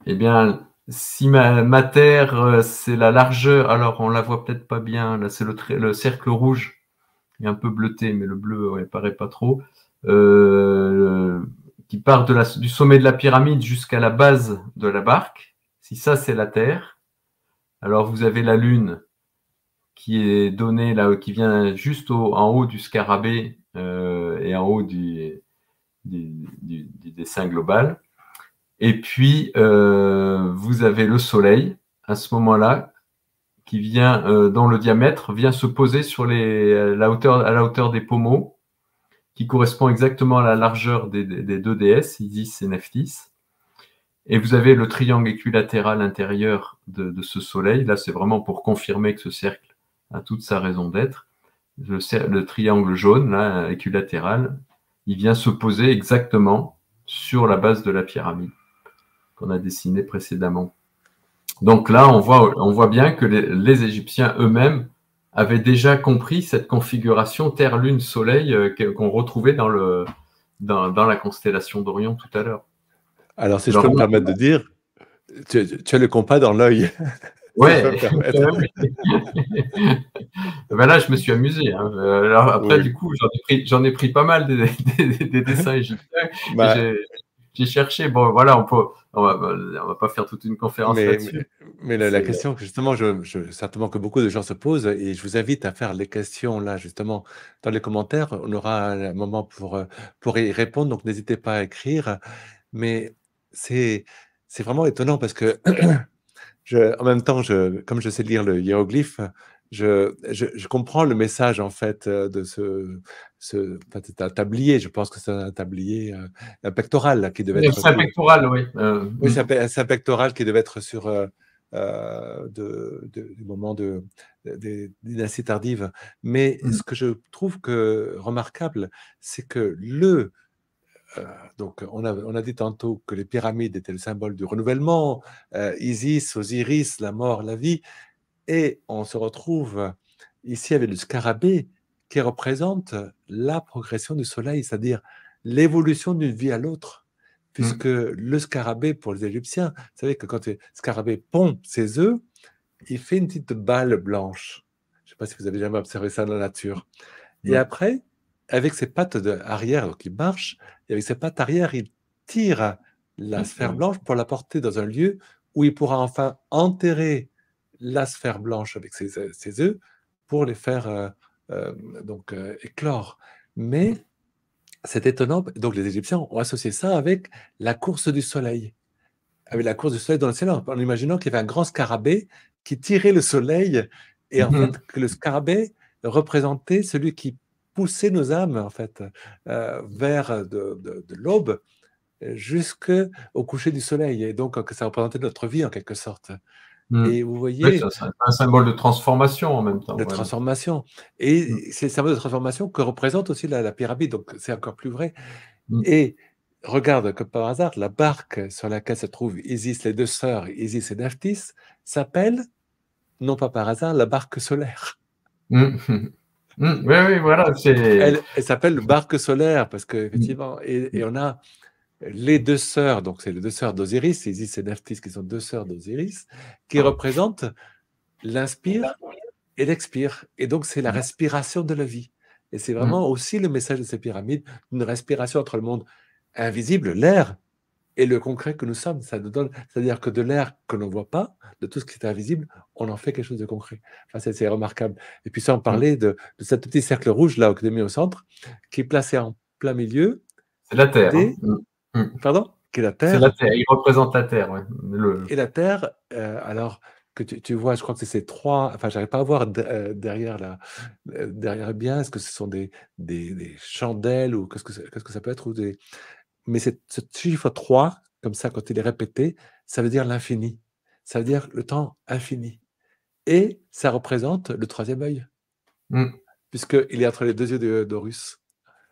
Eh bien, si ma, Terre, euh, c'est la largeur, alors on la voit peut-être pas bien, là c'est le, le, cercle rouge, il est un peu bleuté, mais le bleu, ouais, paraît pas trop. Euh, qui part du sommet de la pyramide jusqu'à la base de la barque, si ça c'est la Terre, alors vous avez la Lune qui est donnée là, qui vient juste en haut du scarabée euh, et en haut du, dessin global. Et puis, euh, vous avez le Soleil à ce moment-là qui vient, euh, dont le diamètre vient se poser sur les, la hauteur, à la hauteur des pommeaux, qui correspond exactement à la largeur des, des deux déesses, Isis et Nephthys. Et vous avez le triangle équilatéral intérieur de, de ce Soleil. Là, c'est vraiment pour confirmer que ce cercle a toute sa raison d'être. Le, le, triangle jaune, là, équilatéral, il vient se poser exactement sur la base de la pyramide qu'on a dessinée précédemment. Donc là, on voit, on voit bien que les, les Égyptiens eux-mêmes avaient déjà compris cette configuration Terre-Lune-Soleil euh, qu'on retrouvait dans, le, dans, dans la constellation d'Orion tout à l'heure. Alors, si je peux me permettre de dire, tu, tu as le compas dans l'œil. Ouais. ben là, je me suis amusé. Hein. Alors après, oui. du coup, j'en ai pris, j'en ai pris pas mal des, des, des dessins égyptiens. Bah. J'ai cherché. Bon, voilà, on peut, on va, on va pas faire toute une conférence là-dessus. Mais, mais la, la, question que justement, je, je, certainement que beaucoup de gens se posent, et je vous invite à faire les questions là justement dans les commentaires. On aura un moment pour pour y répondre, donc n'hésitez pas à écrire. Mais c'est c'est vraiment étonnant parce que je, en même temps, je, comme je sais lire le hiéroglyphe, je, je, je, comprends le message en fait de ce, ce un tablier. Je pense que c'est un tablier, un pectoral là, qui devait être. C'est un pectoral, oui. Euh, oui, c'est un, pectoral qui devait être sur euh, de, de, du moment de, des dynasties tardives. Mais mmh. ce que je trouve que remarquable, c'est que le euh, donc, on a, on a, dit tantôt que les pyramides étaient le symbole du renouvellement, euh, Isis, Osiris, la mort, la vie, et on se retrouve ici avec le scarabée qui représente la progression du soleil, c'est-à-dire l'évolution d'une vie à l'autre. Puisque mmh. le scarabée, pour les Égyptiens, vous savez que quand le scarabée pond ses œufs, il fait une petite balle blanche. Je ne sais pas si vous avez jamais observé ça dans la nature. Mmh. Et après, avec ses pattes de arrière, donc il marche, et avec ses pattes arrière, il tire la sphère blanche pour la porter dans un lieu où il pourra enfin enterrer la sphère blanche avec ses, ses œufs pour les faire euh, euh, donc euh, éclore. Mais c'est étonnant, donc les Égyptiens ont associé ça avec la course du soleil, avec la course du soleil dans le ciel, en imaginant qu'il y avait un grand scarabée qui tirait le soleil, et en fait que le scarabée représentait celui qui pousser nos âmes, en fait, euh, vers de, de, de l'aube jusqu'au coucher du soleil. Et donc, que ça représentait notre vie, en quelque sorte. Mmh. Et vous voyez. Oui, c'est un symbole de transformation en même temps. De ouais. transformation. Et mmh. c'est le symbole de transformation que représente aussi la, la pyramide. Donc, c'est encore plus vrai. Mmh. Et regarde que par hasard, la barque sur laquelle se trouvent Isis, les deux sœurs, Isis et Nephthys, s'appelle, non pas par hasard, la barque solaire. Oui, oui, voilà. Elle, elle s'appelle Barque solaire parce qu'effectivement, mmh. et, et, on a les deux sœurs, donc c'est les deux sœurs d'Osiris, Isis et Nephthys qui sont deux sœurs d'Osiris, qui représentent l'inspire et l'expire. Et donc c'est la respiration de la vie. Et c'est vraiment mmh. aussi le message de ces pyramides, une respiration entre le monde invisible, l'air, et le concret que nous sommes. Ça nous donne, c'est-à-dire que de l'air que l'on ne voit pas, de tout ce qui est invisible, on en fait quelque chose de concret. Enfin, c'est remarquable. Et puis sans parler de, de ce petit cercle rouge là, que mis au centre, qui est placé en plein milieu. C'est la Terre. Des... Hein. Mmh. Pardon? Qui est la Terre. C'est la Terre. Il représente la Terre. Ouais. Le... Et la Terre, euh, alors que tu, tu, vois, je crois que c'est ces trois. Enfin, j'arrive pas à voir euh, derrière la, euh, derrière bien. Est-ce que ce sont des, des, des chandelles ou qu'est-ce que, qu'est-ce que ça peut être ou des, mais ce chiffre 3, comme ça, quand il est répété, ça veut dire l'infini. Ça veut dire le temps infini. Et ça représente le troisième œil. Mm. Puisqu'il est entre les deux yeux d'Horus.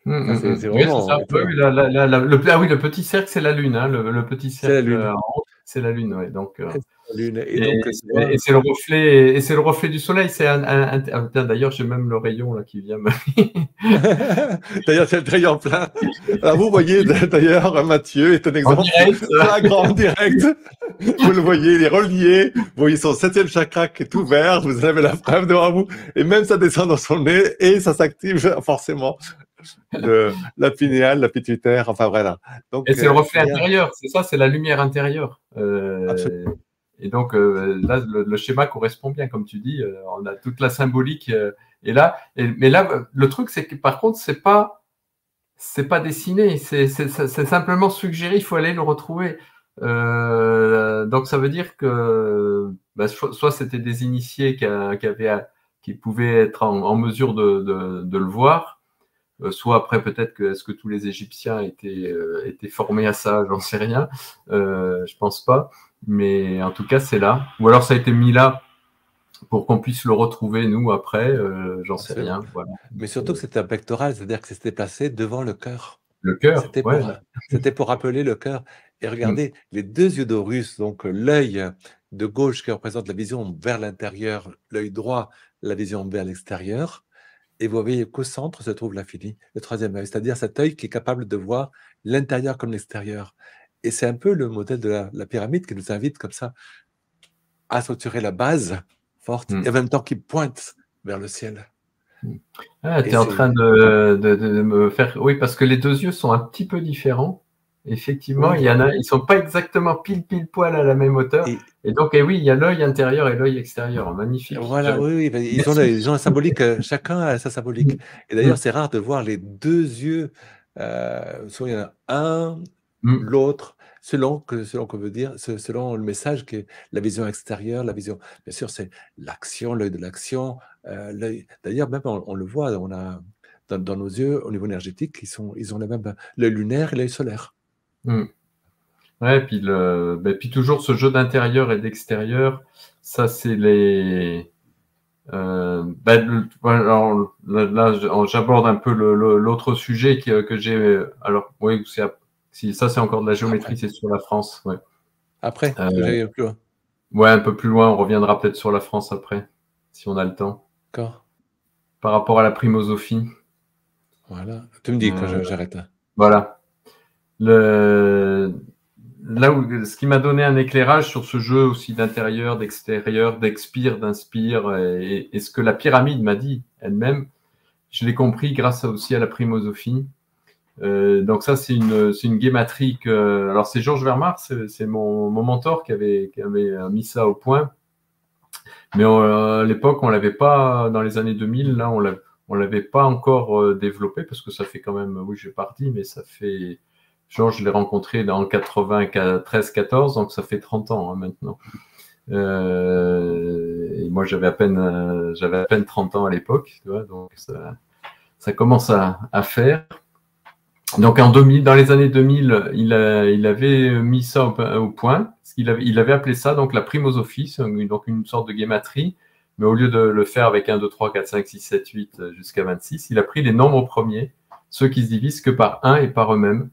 Mmh, enfin, c'est vraiment. Oui, la, la, la, le, ah oui, le petit cercle, c'est la Lune. Hein, le, le, petit cercle, c'est la Lune. Ouais, donc, euh, lune. Et, et, et c'est le reflet, et c'est le reflet du soleil. C'est un, un, un ah, d'ailleurs, j'ai même le rayon là qui vient. d'ailleurs, c'est le rayon plein. Alors, vous voyez d'ailleurs, Mathieu est un exemple flagrant direct. Vous le voyez, il est relié. Vous voyez son septième chakra qui est ouvert. Vous avez la preuve devant vous, et même ça descend dans son nez et ça s'active forcément de la pinéale, la pituitaire, enfin voilà. Donc, et c'est euh, le reflet intérieur, c'est ça, c'est la lumière intérieure. Euh, et donc euh, là, le, le, schéma correspond bien, comme tu dis. Euh, on a toute la symbolique. Euh, et là, et, mais là, le truc, c'est que par contre, c'est pas, c'est pas dessiné, c'est simplement suggéré. Il faut aller le retrouver. Euh, donc ça veut dire que bah, soit c'était des initiés qui, qui, avaient, qui pouvaient être en, mesure de, de, de, le voir, euh, soit après peut-être que est-ce que tous les Égyptiens étaient, euh, étaient formés à ça, j'en sais rien, euh, je pense pas, mais en tout cas c'est là. Ou alors ça a été mis là pour qu'on puisse le retrouver nous après, euh, j'en sais rien. Voilà. Mais surtout que c'était un pectoral, c'est-à-dire que c'était placé devant le cœur. Le cœur. C'était pour, pour, rappeler le cœur. Et regardez, les deux yeux d'Horus, donc l'œil de gauche qui représente la vision vers l'intérieur, l'œil droit, la vision vers l'extérieur. Et vous voyez qu'au centre se trouve l'infini, le troisième œil, c'est-à-dire cet œil qui est capable de voir l'intérieur comme l'extérieur. Et c'est un peu le modèle de la, pyramide qui nous invite comme ça à structurer la base forte mmh. et en même temps qui pointe vers le ciel. Mmh. Ah, tu es en train de, de, me faire. Oui, parce que les deux yeux sont un petit peu différents. Effectivement, il y en a, ils sont pas exactement pile pile poil à la même hauteur. Et, donc, et oui, il y a l'œil intérieur et l'œil extérieur. Magnifique. Voilà, oui, oui, ils ont, ils ont un symbolique, euh, chacun a sa symbolique. Mm. Et d'ailleurs, mm. c'est rare de voir les deux yeux. Euh, soit il y en a un, mm. l'autre, selon que selon qu'on veut dire, selon le message qui est la vision extérieure, la vision. Bien sûr, c'est l'action, l'œil de l'action. Euh, d'ailleurs, même on, le voit, on a dans, nos yeux, au niveau énergétique, ils sont, ils ont les mêmes, l'œil lunaire et l'œil solaire. Hmm. Ouais, puis, le, ben, puis toujours ce jeu d'intérieur et d'extérieur, ça c'est les. Euh, ben, alors, là, j'aborde un peu l'autre sujet qui, que j'ai. Alors, oui, si ça c'est encore de la géométrie, c'est sur la France. Ouais. Après, euh, plus loin. Ouais, un peu plus loin, on reviendra peut-être sur la France après, si on a le temps. D'accord. Par rapport à la primosophie. Voilà. Tu me dis quand euh, j'arrête. Voilà. Là où, ce qui m'a donné un éclairage sur ce jeu aussi d'intérieur, d'extérieur, d'expire, d'inspire, et, ce que la pyramide m'a dit elle-même, je l'ai compris grâce aussi à la primosophie. Euh, donc ça, c'est une, c'est une guématrie alors c'est Georges Vermar, c'est, mon, mon, mentor qui avait, qui avait mis ça au point. Mais à l'époque, on l'avait pas, dans les années 2000, là, on on l'avait pas encore euh, développé parce que ça fait quand même, oui, je pas mais ça fait Je l'ai rencontré en 93-14, donc ça fait 30 ans hein, maintenant. Euh, et moi, j'avais à peine, euh, j'avais à peine 30 ans à l'époque, donc ça, ça commence à, à, faire. Donc en 2000, dans les années 2000, il, a, il avait mis ça au, point. Il avait, il avait appelé ça donc la primosophie, donc une sorte de guématrie. Mais au lieu de le faire avec 1, 2, 3, 4, 5, 6, 7, 8 jusqu'à 26, il a pris les nombres premiers, ceux qui se divisent que par 1 et par eux-mêmes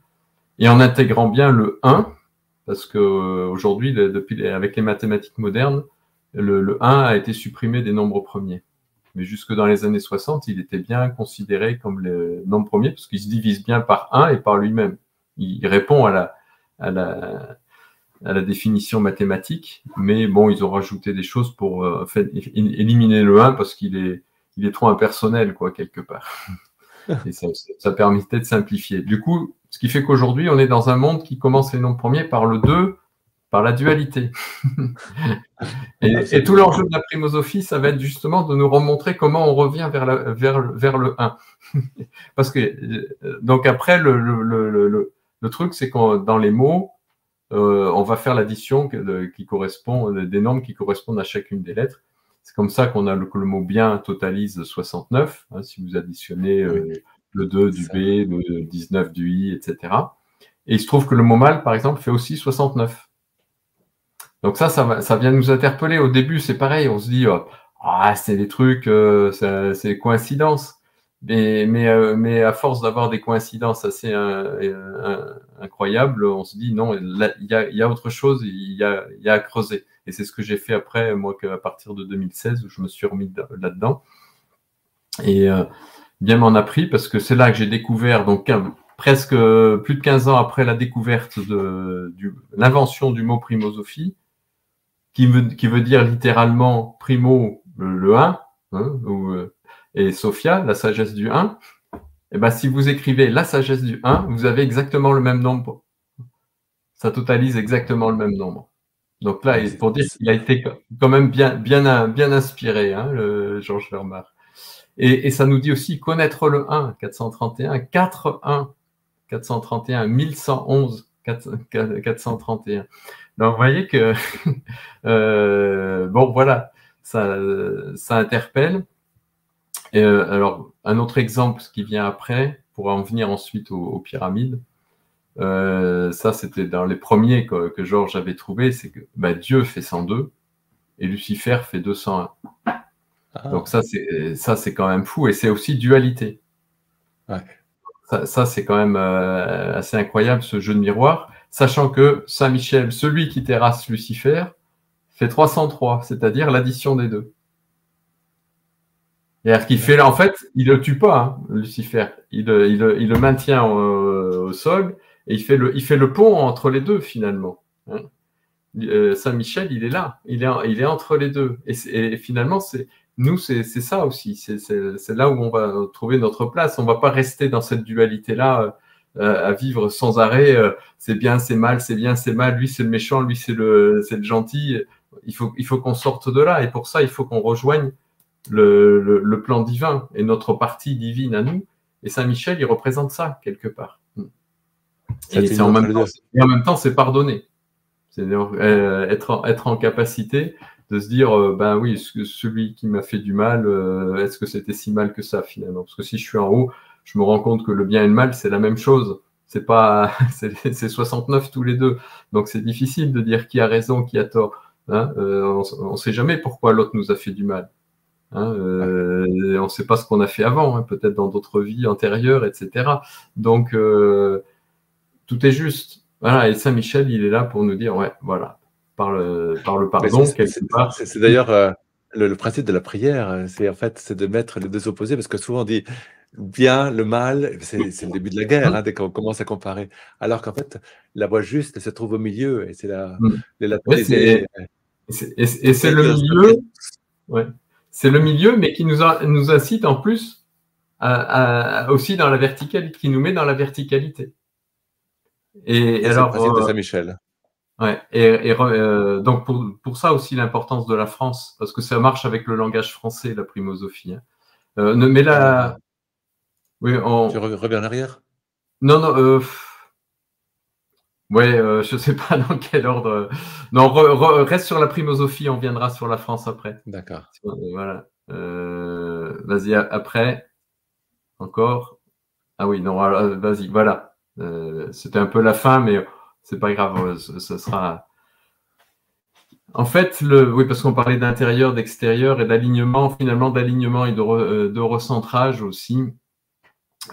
et en intégrant bien le 1, parce que euh, aujourd'hui, depuis avec les mathématiques modernes, le, 1 a été supprimé des nombres premiers. Mais jusque dans les années 60, il était bien considéré comme le nombre premier, parce qu'il se divise bien par 1 et par lui-même. Il, répond à la, définition mathématique, mais bon, ils ont rajouté des choses pour euh, éliminer le 1 parce qu'il est, est trop impersonnel, quoi, quelque part. Et ça, permettait de simplifier. Du coup, ce qui fait qu'aujourd'hui, on est dans un monde qui commence les nombres premiers par le 2, par la dualité. et, tout l'enjeu de la primosophie, ça va être justement de nous remontrer comment on revient vers, le 1. Parce que, euh, donc après, le, truc, c'est que dans les mots, euh, on va faire l'addition qui correspond, des nombres qui correspondent à chacune des lettres. C'est comme ça qu'on a le, le, mot bien totalise 69. Hein, si vous additionnez euh, le 2 du B, le 19 du I, etc. Et il se trouve que le mot mal, par exemple, fait aussi 69. Donc ça, ça, ça vient nous interpeller. Au début, c'est pareil, on se dit, ah, c'est des trucs, euh, c'est des coïncidences. Mais, mais, euh, mais à force d'avoir des coïncidences assez incroyables, on se dit, non, il y a, y a, autre chose, il y a, y a à creuser. Et c'est ce que j'ai fait après, moi, à partir de 2016, où je me suis remis là-dedans. Et euh, bien m'en a pris, parce que c'est là que j'ai découvert, donc presque plus de 15 ans après la découverte de l'invention du mot primosophie, qui veut, qui veut dire littéralement primo, le, 1, hein, euh, et Sophia, la sagesse du 1. Et ben, si vous écrivez la sagesse du 1, vous avez exactement le même nombre. Ça totalise exactement le même nombre. Donc là, pour dire qu'il a été quand même bien, bien, bien inspiré, hein, le Georges Vermar. Et, ça nous dit aussi connaître le 1, 431, 4, 1, 431, 1111. 431. Donc, vous voyez que, euh, bon, voilà, ça interpelle. Et, euh, alors, un autre exemple qui vient après, pour en venir ensuite aux, pyramides, euh, ça, c'était dans les premiers que, que Georges avait trouvé, c'est que bah, Dieu fait 102 et Lucifer fait 201. Ah. Donc ça, c'est ça, c'est quand même fou et c'est aussi dualité. Ça, c'est quand même euh, assez incroyable ce jeu de miroir, sachant que Saint Michel, celui qui terrasse Lucifer, fait 303, c'est-à-dire l'addition des deux. C'est-à-dire qu'il fait, en fait, il le tue pas, hein, Lucifer. Il, il, il, le maintient au, sol et il fait, le, il fait le pont entre les deux finalement. Hein. Euh, Saint Michel, il est là, il est, il est entre les deux. Et, finalement, c'est nous, c'est ça aussi. C'est là où on va trouver notre place. On va pas rester dans cette dualité-là euh, à vivre sans arrêt. Euh, c'est bien, c'est mal, c'est bien, c'est mal. Lui, c'est le méchant, lui, c'est le, le gentil. Il faut, il faut qu'on sorte de là. Et pour ça, il faut qu'on rejoigne le, le, plan divin et notre partie divine à nous. Et Saint-Michel, il représente ça quelque part. Et, en même, temps, en même temps, c'est pardonner. C'est euh, être, être en capacité de se dire, euh, ben oui, celui qui m'a fait du mal, euh, est-ce que c'était si mal que ça finalement? Parce que si je suis en haut, je me rends compte que le bien et le mal, c'est la même chose. C'est pas, c'est 69 tous les deux. Donc c'est difficile de dire qui a raison, qui a tort. Hein on ne sait jamais pourquoi l'autre nous a fait du mal. Hein on ne sait pas ce qu'on a fait avant, hein, peut-être dans d'autres vies antérieures, etc. Donc tout est juste. Voilà, et Saint Michel, il est là pour nous dire, ouais, voilà, par le, par le pardon, C'est d'ailleurs euh, le, principe de la prière, euh, c'est en fait c'est de mettre les deux opposés, parce que souvent on dit bien, le mal, c'est le début de la guerre, hein, dès qu'on commence à comparer. Alors qu'en fait, la voie juste se trouve au milieu, et c'est la, mm. Et c'est le milieu, ouais. C'est le milieu, mais qui nous, nous incite en plus à, aussi dans la verticalité, qui nous met dans la verticalité. Et, alors, principe de euh, Saint-Michel. Ouais, et, euh, donc pour, pour, ça aussi l'importance de la France, parce que ça marche avec le langage français, la primosophie. Hein. Euh, mais là, oui, on... Tu reviens en arrière? Non, non, euh, ouais, euh, je sais pas dans quel ordre. Non, reste sur la primosophie, on viendra sur la France après. D'accord. Voilà. vas-y, après, encore. Ah oui, non, vas-y, voilà. C'était un peu la fin, mais c'est pas grave, euh, ce, sera. En fait, le, oui, parce qu'on parlait d'intérieur, d'extérieur et d'alignement, finalement d'alignement et de, euh, recentrage aussi.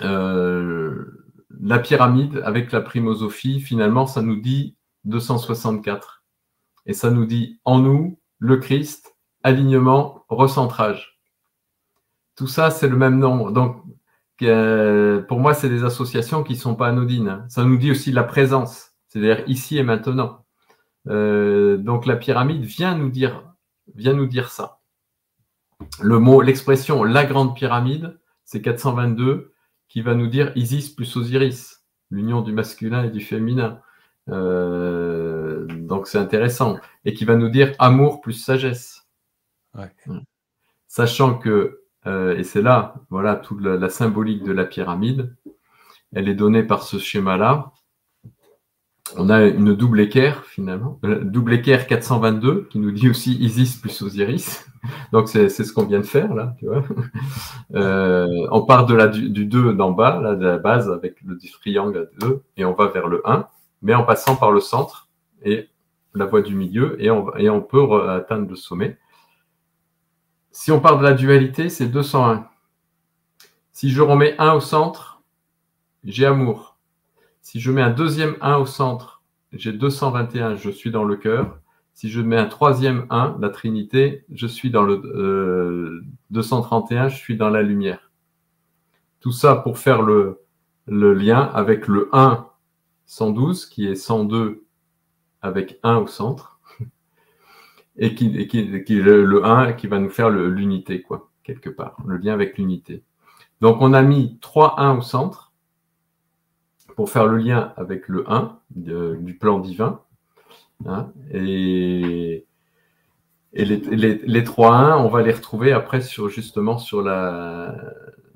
Euh, la pyramide avec la primosophie, finalement, ça nous dit 264. Et ça nous dit en nous, le Christ, alignement, recentrage. Tout ça, c'est le même nombre. Donc, pour moi, c'est des associations qui ne sont pas anodines. Ça nous dit aussi la présence c'est-à-dire ici et maintenant. Euh, donc la pyramide vient nous dire, vient nous dire ça. Le mot, l'expression la grande pyramide, c'est 422 qui va nous dire Isis plus Osiris, l'union du masculin et du féminin. Euh, donc c'est intéressant. Et qui va nous dire amour plus sagesse. Sachant que, euh, et c'est là, voilà, toute la, symbolique de la pyramide, elle est donnée par ce schéma-là on a une double équerre finalement, euh, double équerre 422 qui nous dit aussi Isis plus Osiris. Donc c'est ce qu'on vient de faire là, tu vois. Euh, on part du, 2 d'en bas, là, de la base avec le triangle 2 et on va vers le 1, mais en passant par le centre et la voie du milieu et on, et on peut atteindre le sommet. Si on part de la dualité, c'est 201. Si je remets 1 au centre, j'ai amour. Si je mets un deuxième 1 au centre, j'ai 221, je suis dans le cœur. Si je mets un troisième 1, la Trinité, je suis dans le 231, euh, je suis dans la lumière. Tout ça pour faire le, le lien avec le 1 112, qui est 102 avec 1 au centre, et qui, qui, qui le, le 1 qui va nous faire l'unité, quoi, quelque part, le lien avec l'unité. Donc on a mis 3 1 au centre, pour faire le lien avec le 1 du plan divin. Hein, et, les, les, les 3 1, on va les retrouver après sur justement sur la,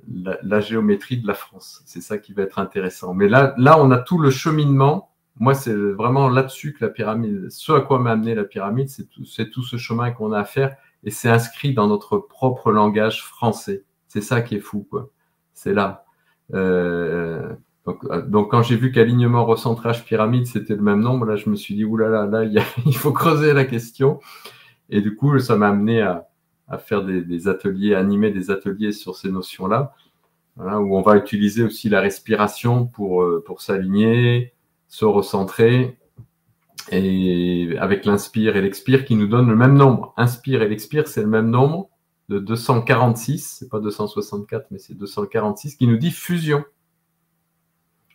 la, géométrie de la France. C'est ça qui va être intéressant. Mais là, là, on a tout le cheminement moi, c'est vraiment là-dessus que la pyramide, ce à quoi m'a amené la pyramide, c'est tout, tout, ce chemin qu'on a à faire et c'est inscrit dans notre propre langage français. C'est ça qui est fou, quoi. C'est là. Euh, donc, euh, donc, quand j'ai vu qu'alignement, recentrage, pyramide, c'était le même nombre, là, je me suis dit, oulala, là, là, il, faut creuser la question. Et du coup, ça m'a amené à, faire des, ateliers, animer des ateliers sur ces notions-là, où on va utiliser aussi la respiration pour, euh, pour s'aligner, se recentrer, et avec l'inspire et l'expire qui nous donnent le même nombre. Inspire et l'expire, c'est le même nombre de 246, c'est pas 264, mais c'est 246, qui nous dit fusion.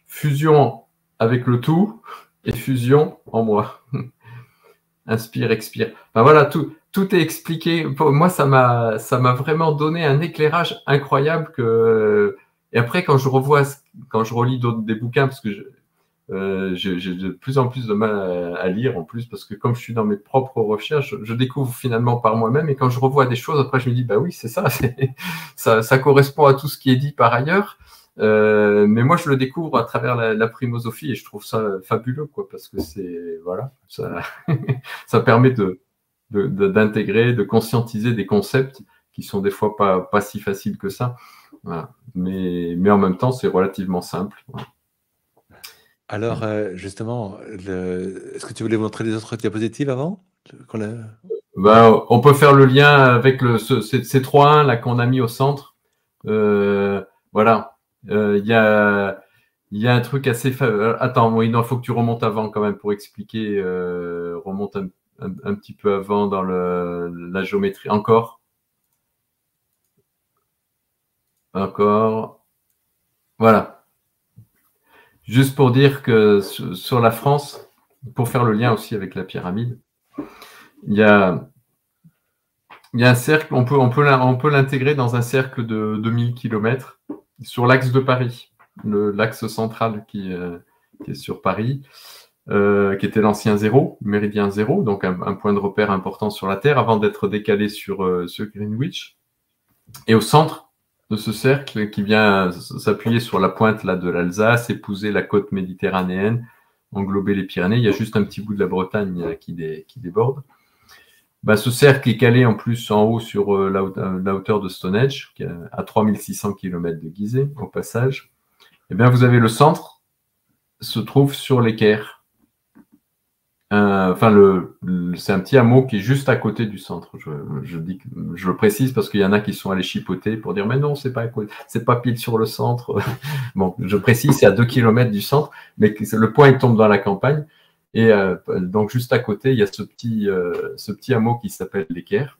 Fusion avec le tout et fusion en moi. Inspire, expire. Enfin voilà, tout, tout est expliqué. Moi, ça m'a, vraiment donné un éclairage incroyable que. Et après, quand je revois, quand je relis des bouquins, parce que euh, j'ai de plus en plus de mal à, lire en plus parce que comme je suis dans mes propres recherches, je, découvre finalement par moi-même et quand je revois des choses, après je me dis bah oui c'est ça, ça correspond à tout ce qui est dit par ailleurs. Euh, mais moi je le découvre à travers la, la primosophie et je trouve ça fabuleux quoi parce que c'est voilà ça, ça permet de d'intégrer, de, de, conscientiser des concepts qui sont des fois pas, pas si faciles que ça. Voilà. Mais, mais en même temps, c'est relativement simple. Voilà. Alors, euh, justement, est-ce que tu voulais montrer les autres diapositives avant? A... ben, On peut faire le lien avec le, ce, ces, ces 3-1 là qu'on a mis au centre. Euh, voilà. Il euh, y, a, y a un truc assez. Fa... Attends, oui, non, il faut que tu remontes avant quand même pour expliquer. Euh, remonte un, un, petit peu avant dans le, la géométrie. Encore. Encore. Voilà. Juste pour dire que sur la France, pour faire le lien aussi avec la pyramide, il y a, il y a un cercle, on peut, on peut, on peut l'intégrer dans un cercle de 2000 km sur l'axe de Paris, l'axe central qui, euh, qui, est sur Paris, euh, qui était l'ancien zéro, méridien zéro, donc un, point de repère important sur la Terre avant d'être décalé sur, euh, sur Greenwich. Et au centre, de ce cercle qui vient s'appuyer sur la pointe de l'Alsace, épouser la côte méditerranéenne, englober les Pyrénées. Il y a juste un petit bout de la Bretagne euh, qui déborde. Bah, ce cercle est calé en plus en haut sur euh, la, la, hauteur de Stonehenge, à 3600 km de Gizeh, au passage. Eh bien, vous avez le centre, se trouve sur l'équerre. Euh, enfin, c'est un petit hameau qui est juste à côté du centre. Je le précise parce qu'il y en a qui sont allés chipoter pour dire mais non, c'est pas c'est pas pile sur le centre. bon, je précise, c'est à 2 km du centre, mais le point il tombe dans la campagne. Et euh, donc juste à côté, il y a ce petit, euh, ce petit hameau qui s'appelle l'Équerre.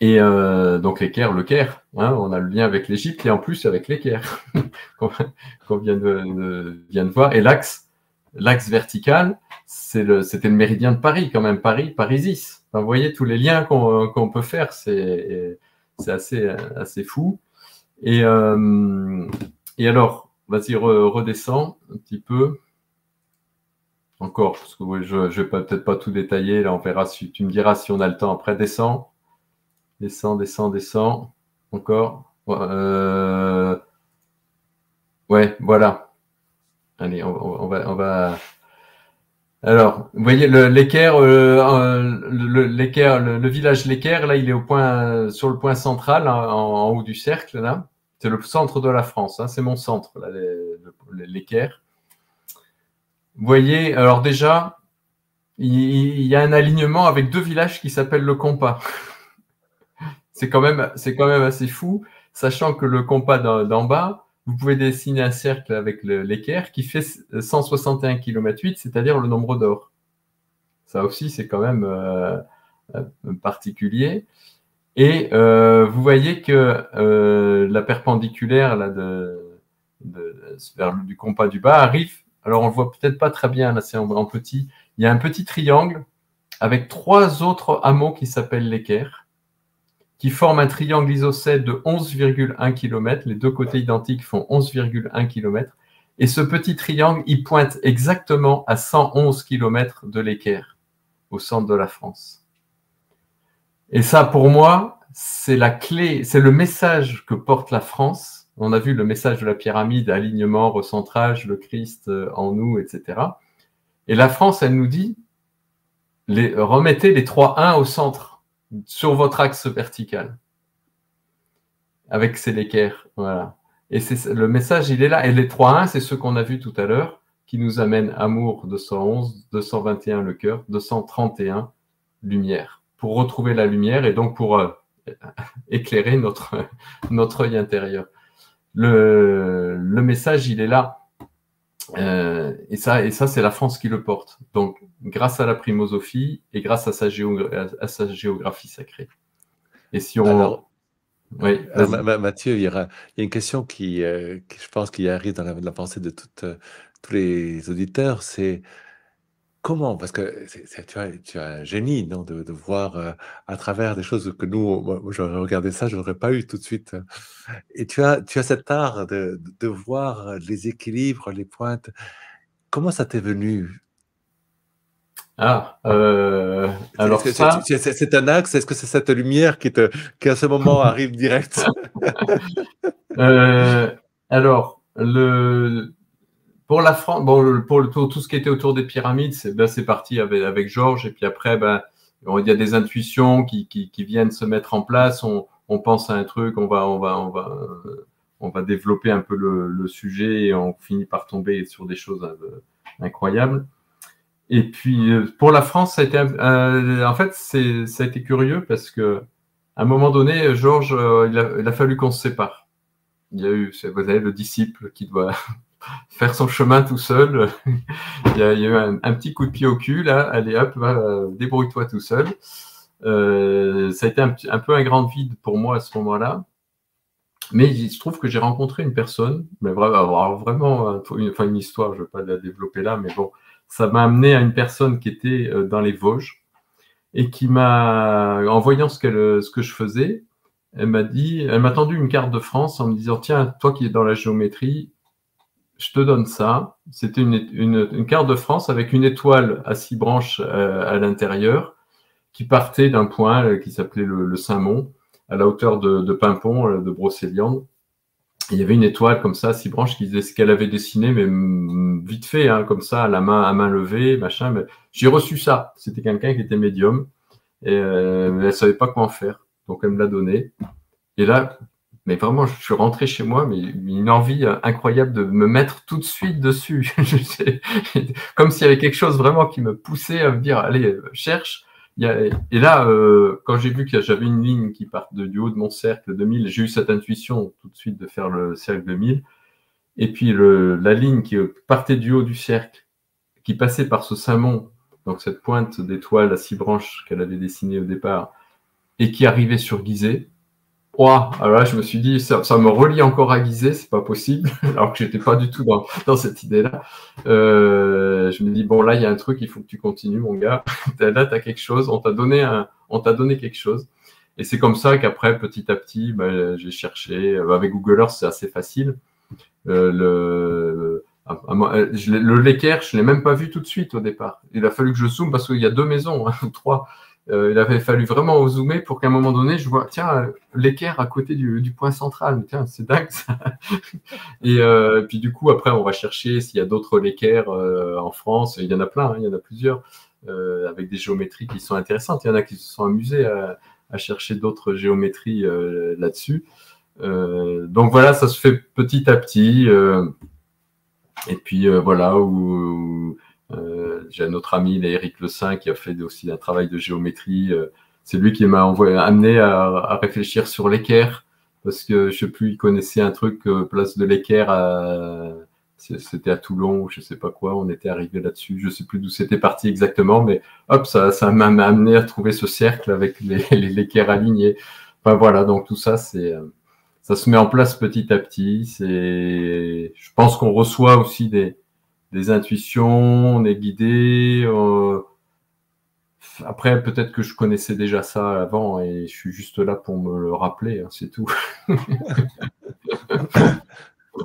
Et euh, donc l'équerre, le Caire, hein, on a le lien avec l'Égypte et en plus avec l'équerre qu'on vient de, voir. Et l'axe, vertical, c'était le, méridien de Paris quand même, Paris, Parisis. Vous voyez tous les liens qu'on qu peut faire, c'est assez, fou. Et, alors, vas-y, re, redescends un petit peu. Encore, parce que je ne vais peut-être pas tout détailler, là on verra si tu me diras si on a le temps après. Descends, descends, descends, descends. Encore. Euh... Ouais, voilà. Allez, on, on, va, on va alors, vous voyez l'équerre, euh, le, le, le, village l'équerre, là, il est au point, sur le point central, en, en haut du cercle, là. C'est le centre de la France, hein, c'est mon centre, l'équerre. Vous voyez, alors déjà, il, y a un alignement avec deux villages qui s'appellent le compas. c'est quand même, quand même assez fou, sachant que le compas d'en bas, vous pouvez dessiner un cercle avec l'équerre qui fait 161 km 8, c'est-à-dire le nombre d'or. Ça aussi, c'est quand même euh, euh, particulier. Et euh, vous voyez que la perpendiculaire là, de, de, vers du compas du bas arrive. Alors on le voit peut-être pas très bien là, c'est en, en, petit. Il y a un petit triangle avec trois autres hameaux qui s'appellent l'équerre qui forme un triangle isocèle de 11,1 km. Les deux côtés identiques font 11,1 km. Et ce petit triangle, il pointe exactement à 111 km de l'équerre, au centre de la France. Et ça, pour moi, c'est la clé, c'est le message que porte la France. On a vu le message de la pyramide, alignement, recentrage, le Christ en nous, etc. Et la France, elle nous dit, les, remettez les trois 1 au centre, sur votre axe vertical. Avec ces l'équerre, voilà. Et le message, il est là. Et les trois 1, c'est ce qu'on a vu tout à l'heure, qui nous amène amour 211, 221 le cœur, 231 lumière, pour retrouver la lumière et donc pour euh, éclairer notre, notre œil intérieur. Le, le message, il est là. Euh, et ça, et ça c'est la France qui le porte. Donc, grâce à la primosophie et grâce à sa, à sa géographie sacrée. Et si on. oui, Mathieu, il y, aura, il y, a une question qui, euh, je pense, qui arrive dans la, pensée de toutes, tous les auditeurs, c'est comment? Parce que tu, as, tu as un génie non, de, de voir euh, à travers des choses que nous, moi, j'aurais regardé ça, je n'aurais pas eu tout de suite. Et tu as, tu as cet art de, de voir les équilibres, les pointes. Comment ça t'est venu? Ah, euh, alors ça... C'est un axe, est-ce que c'est cette lumière qui, te, qui à ce moment arrive direct? Euh, Alors, le, pour la France, bon, pour, tout ce qui était autour des pyramides, c'est ben, parti avec, avec Georges. Et puis après, ben, il y a des intuitions qui, viennent se mettre en place. On, pense à un truc, on va, on va, on va, on va développer un peu le, sujet et on finit par tomber sur des choses euh, incroyables. Et puis euh, pour la France, ça a été, euh, en fait, ça a été curieux parce que à un moment donné, Georges, il, a, il a fallu qu'on se sépare. Il y a eu, vous savez, le disciple qui doit faire son chemin tout seul. il, y a, eu un, petit coup de pied au cul, là, allez hop, débrouille-toi tout seul. Euh, ça a été un, peu un grand vide pour moi à ce moment-là. Mais il se trouve que j'ai rencontré une personne, mais vraiment, vraiment une, enfin une histoire, je ne vais pas la développer là, mais bon, ça m'a amené à une personne qui était euh, dans les Vosges et qui m'a, en voyant ce, ce que je faisais, elle m'a dit, elle m'a tendu une carte de France en me disant, tiens, toi qui es dans la géométrie, je te donne ça. C'était une, carte de France avec une étoile à six branches euh, à l'intérieur qui partait d'un point euh, qui s'appelait le, Saint-Mont, à la hauteur de, Pimpon, euh, de Brocéliande. Il y avait une étoile comme ça, six branches, disait qu'elle avait dessiné, mais vite fait, hein, comme ça, à la main, à main levée, machin. Mais j'ai reçu ça. C'était quelqu'un qui était médium et euh, elle savait pas quoi en faire, donc elle me l'a donné. Et là, mais vraiment, je suis rentré chez moi, mais une envie incroyable de me mettre tout de suite dessus. Comme s'il y avait quelque chose vraiment qui me poussait à me dire, allez, euh, cherche. Et là, euh, quand j'ai vu que j'avais une ligne qui part du haut de mon cercle de 1000, j'ai eu cette intuition tout de suite de faire le cercle de 1000. Et puis la ligne qui partait du haut du cercle, qui passait par ce samon, donc cette pointe d'étoile à six branches qu'elle avait dessinée au départ, et qui arrivait sur Gizeh, alors là, je me suis dit, ça, me relie encore à Gizeh, c'est pas possible, alors que j'étais pas du tout dans, dans cette idée-là. Euh, je me dis, bon, là, il y a un truc, il faut que tu continues, mon gars. là, tu as quelque chose, on t'a donné, un, on t'a donné quelque chose. Et c'est comme ça qu'après, petit à petit, bah, j'ai cherché. Avec Google Earth, c'est assez facile. Euh, le, le l'équerre, je l'ai même pas vu tout de suite au départ. Il a fallu que je zoome parce qu'il y a deux maisons, hein, ou trois. Euh, il avait fallu vraiment zoomer pour qu'à un moment donné, je vois, tiens, l'équerre à côté du, point central. Tiens, c'est dingue ça. et euh, puis du coup, après, on va chercher s'il y a d'autres l'équerre euh, en France. Il y en a plein, hein, il y en a plusieurs, avec des géométries qui sont intéressantes. Il y en a qui se sont amusés à, chercher d'autres géométries là-dessus. donc voilà, ça se fait petit à petit. et puis voilà, où euh, j'ai un autre ami, Eric Le Saint, qui a fait aussi un travail de géométrie. Euh, c'est lui qui m'a amené à, réfléchir sur l'équerre, parce que je sais plus, il connaissait un truc, euh, place de l'équerre, c'était à Toulon ou je sais pas quoi, on était arrivé là-dessus, je sais plus d'où c'était parti exactement, mais hop, ça, ça m'a amené à trouver ce cercle avec les, l'équerre aligné. Enfin voilà, donc tout ça, c'est, ça se met en place petit à petit. C'est, je pense qu'on reçoit aussi des, des intuitions, on est guidé. Euh, après, peut-être que je connaissais déjà ça avant et je suis juste là pour me le rappeler, hein, c'est tout.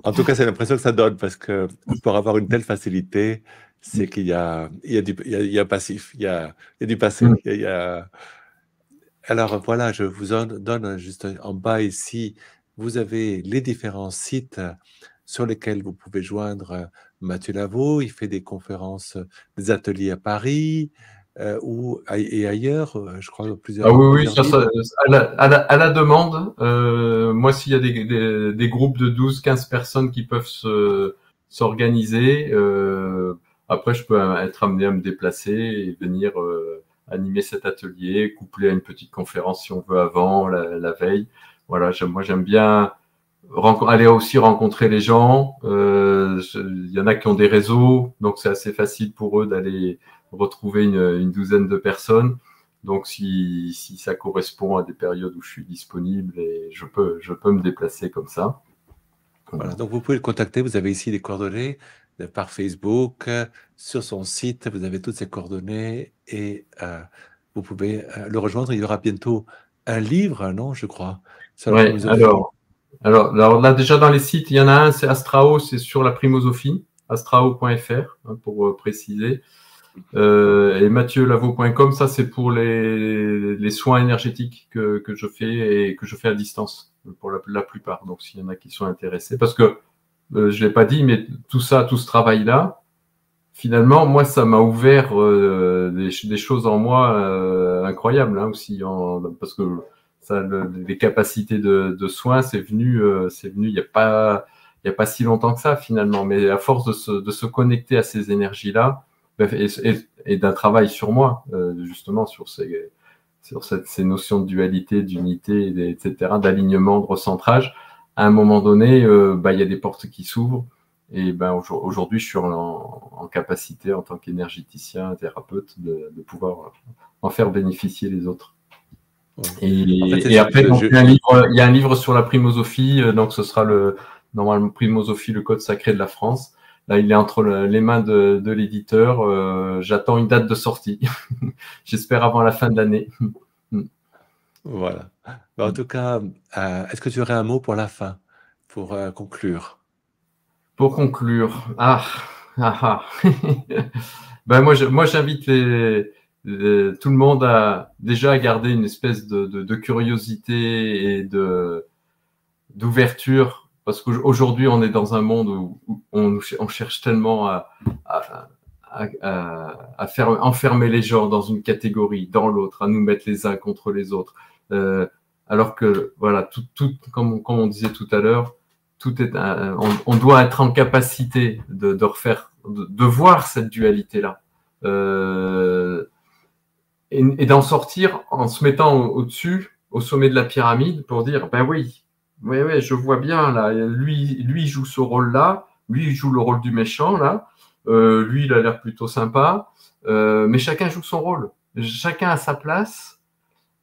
en tout cas, c'est l'impression que ça donne parce que pour avoir une telle facilité, c'est qu'il y a, il y, a du, il y a, passif, il y a, il y a du passé. Mm. Il y a... Alors voilà, je vous en donne juste en bas ici, vous avez les différents sites sur lesquels vous pouvez joindre Mathieu Lavaux. Il fait des conférences, des ateliers à Paris ou, et ailleurs, je crois, plusieurs. Ah oui, oui, ça, ça, à, la, à, la, demande. moi, s'il y a des, des, des, groupes de 12, 15 personnes qui peuvent s'organiser, après, je peux être amené à me déplacer et venir animer cet atelier, couplé à une petite conférence si on veut avant, la, veille. Voilà, moi j'aime bien aller aussi rencontrer les gens. Euh, il y en a qui ont des réseaux, donc c'est assez facile pour eux d'aller retrouver une, douzaine de personnes. Donc si, si, ça correspond à des périodes où je suis disponible et je peux, je peux me déplacer comme ça. Voilà, donc vous pouvez le contacter, vous avez ici les coordonnées par Facebook, sur son site, vous avez toutes ses coordonnées et euh, vous pouvez euh, le rejoindre. Il y aura bientôt un livre, non, je crois. Oui, alors, alors, alors, là, déjà dans les sites, il y en a un, c'est Astrao, c'est sur la primosophie, astrao.fr, hein, pour euh, préciser. Euh, et mathieulavaux.com, ça c'est pour les, les, soins énergétiques que, que, je fais et que je fais à distance pour la, la plupart. Donc s'il y en a qui sont intéressés, parce que euh, je l'ai pas dit, mais tout ça, tout ce travail-là, finalement, moi, ça m'a ouvert euh, des, des, choses en moi euh, incroyables hein, aussi, en, parce que les capacités de, soins, c'est venu, euh, c'est venu. Il n'y a pas, si longtemps que ça finalement, mais à force de se, connecter à ces énergies-là ben, et, d'un travail sur moi, euh, justement sur ces notions de dualité, d'unité, etc., d'alignement, de recentrage à un moment donné, euh, bah, il y a des portes qui s'ouvrent. Et ben aujourd'hui, je suis en, capacité, en tant qu'énergéticien, thérapeute, de, pouvoir en faire bénéficier les autres. Et, après, il, y a un livre, il y a un livre sur la primosophie, euh, donc ce sera le normalement primosophie, le code sacré de la France. Là, il est entre les mains de, l'éditeur. Euh, j'attends une date de sortie. J'espère avant la fin de l'année. Voilà. En tout cas, euh, est-ce que tu aurais un mot pour la fin, pour euh, conclure? Pour conclure, ah, ah, ah. ben moi, moi, j'invite les, tout le monde à déjà à garder une espèce de, curiosité et de d'ouverture, parce qu'aujourd'hui, on est dans un monde où, on, cherche tellement à, à, faire enfermer les gens dans une catégorie, dans l'autre, à nous mettre les uns contre les autres. Euh, alors que voilà, tout, comme, comme, on disait tout à l'heure, tout est, on, doit être en capacité de, refaire, de, de, voir cette dualité là, euh, et, d'en sortir en se mettant au-dessus, au, sommet de la pyramide, pour dire ben oui, oui, oui, je vois bien là, lui, lui joue ce rôle là, lui joue le rôle du méchant là, euh, lui il a l'air plutôt sympa, euh, mais chacun joue son rôle, chacun a sa place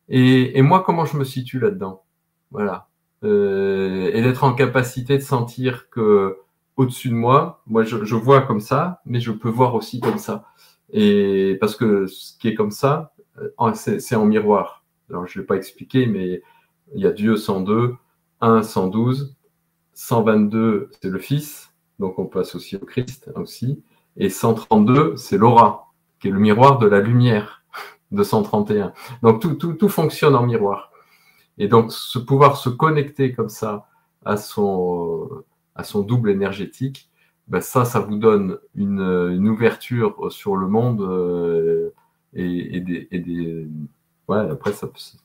et, et, moi, comment je me situe là-dedans? Voilà. Euh, et d'être en capacité de sentir que au-dessus de moi, moi, je, je, vois comme ça, mais je peux voir aussi comme ça. Et parce que ce qui est comme ça, c'est en miroir. Alors, je ne l'ai pas expliqué, mais il y a Dieu 102, 1, 112, 122, c'est le Fils, donc on peut associer au Christ aussi, et 132, c'est l'aura, qui est le miroir de la lumière. 231. Donc tout, fonctionne en miroir. Et donc ce pouvoir se connecter comme ça à son, double énergétique, ben ça, ça vous donne une, une ouverture sur le monde euh, et, des, et des, ouais, après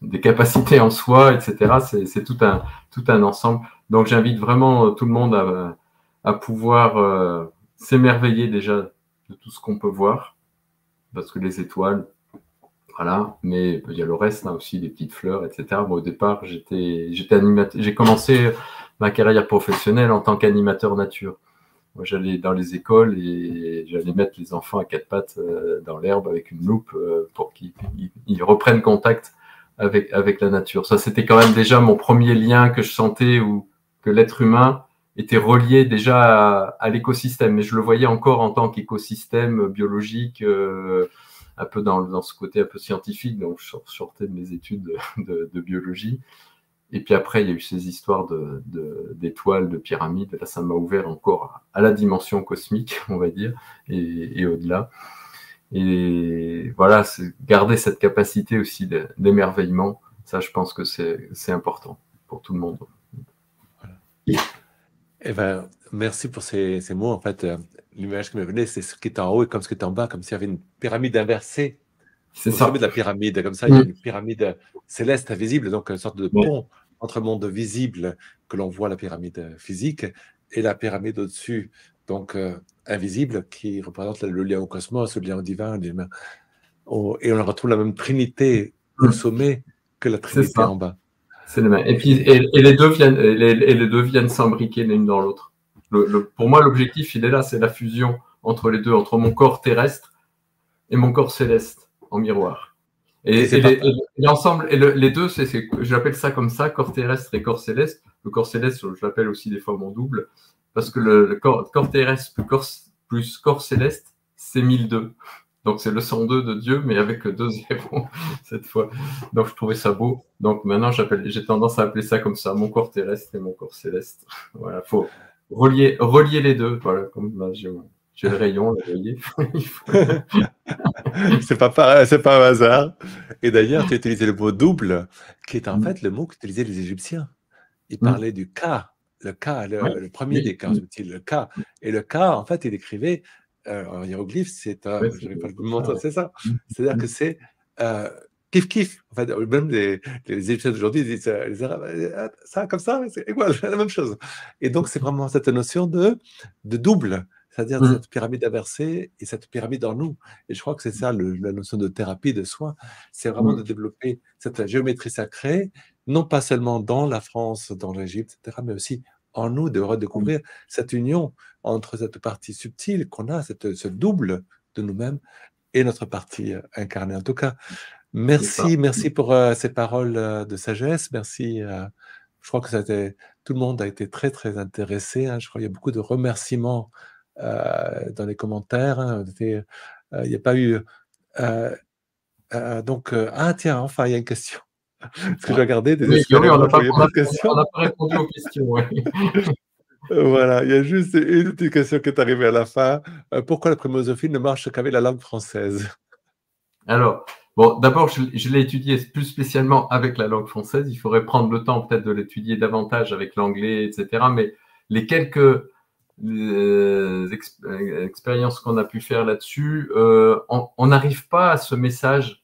des capacités en soi, etc. C'est tout un, tout un ensemble. Donc j'invite vraiment tout le monde à, pouvoir euh, s'émerveiller déjà de tout ce qu'on peut voir, parce que les étoiles, voilà, mais il y a le reste hein, aussi, des petites fleurs, etc. au départ, j'étais animateur. J'ai commencé ma carrière professionnelle en tant qu'animateur nature. Moi, j'allais dans les écoles et j'allais mettre les enfants à quatre pattes euh, dans l'herbe avec une loupe euh, pour qu'ils reprennent contact avec, avec la nature. Ça, c'était quand même déjà mon premier lien que je sentais où que l'être humain était relié déjà à, l'écosystème. Mais je le voyais encore en tant qu'écosystème biologique. Euh, un peu dans, dans, ce côté un peu scientifique, donc je sortais de mes études de, de, biologie. Et puis après, il y a eu ces histoires d'étoiles, de, de, pyramides. Là, ça m'a ouvert encore à, la dimension cosmique, on va dire, et, et au-delà. Et voilà, garder cette capacité aussi d'émerveillement, ça, je pense que c'est important pour tout le monde. Voilà. Eh ben, merci pour ces, ces mots. En fait, euh, l'image qui me venait, c'est ce qui est en haut et comme ce qui est en bas, comme s'il y avait une pyramide inversée C'est ça. de la pyramide. Comme ça, il y a une pyramide céleste invisible, donc une sorte de pont entre le monde visible que l'on voit, la pyramide physique, et la pyramide au-dessus, donc euh, invisible, qui représente le lien au cosmos, le lien au divin. le Et on retrouve la même trinité au Mm. sommet que la trinité en bas. C'est les mêmes. Et puis, et, et les deux viennent, et les, et les deux viennent s'embriquer l'une dans l'autre. Le- le- pour moi, l'objectif, il est là, c'est la fusion entre les deux, entre mon corps terrestre et mon corps céleste en miroir. Et, Et les, et l'ensemble, et le- les deux, c'est, c'est- j'appelle ça comme ça, corps terrestre et corps céleste. Le corps céleste, je l'appelle aussi des fois mon double, parce que le, le corps, corps terrestre plus corps, plus corps céleste, c'est 1002. Donc c'est le 102 de Dieu, mais avec deux zéros cette fois. Donc je trouvais ça beau. Donc maintenant j'appelle, j'ai tendance à appeler ça comme ça, mon corps terrestre et mon corps céleste. Voilà, faut relier, relier les deux. Voilà, comme là j'ai, j'ai le rayon, vous voyez. C'est pas, par- c'est pas un hasard. Et d'ailleurs, tu as utilisé le mot double, qui est en Mm. fait le mot qu'utilisaient les Égyptiens. Ils Mm. parlaient du cas, le cas, le, Ouais. le premier Oui. des cas Mm. subtils, le cas. Et le cas, en fait, il écrivait euh, en hiéroglyphe, c'est un. Ouais, je c'est- vais pas le c'est montrer, ça, c'est ça. C'est-à-dire que c'est euh, kiff kiff. En fait, même les, les Égyptiens d'aujourd'hui disent euh, les Arabes, euh, ça comme ça, c'est la même chose. Et donc, c'est vraiment cette notion de, de double, c'est-à-dire Mm. cette pyramide inversée et cette pyramide en nous. Et je crois que c'est ça le- la notion de thérapie de soi, c'est vraiment Mm. de développer cette géométrie sacrée, non pas seulement dans la France, dans l'Égypte, etc., mais aussi en nous, de redécouvrir cette union entre cette partie subtile qu'on a, cette, ce double de nous-mêmes et notre partie euh, incarnée. En tout cas, merci, merci pour euh, ces paroles euh, de sagesse. Merci. euh, je crois que ça a été- tout le monde a été très, très intéressé. hein. Je crois qu'il y a beaucoup de remerciements dans les commentaires. hein. Euh, Il n'y a pas eu. euh, euh, donc, euh, ah tiens, enfin, il y a une question. Parce que j'ai regardé des Oui, oui, on n'a pas, répondu aux questions. ouais. Euh, Voilà, il y a juste une petite question qui est arrivée à la fin. Euh, pourquoi la prémosophie ne marche qu'avec la langue française? Alors, bon, d'abord, je, je l'ai étudié plus spécialement avec la langue française. Il faudrait prendre le temps peut-être de l'étudier davantage avec l'anglais, etc. Mais les quelques euh, exp- euh, expériences qu'on a pu faire là-dessus, euh, on n'arrive pas à ce message.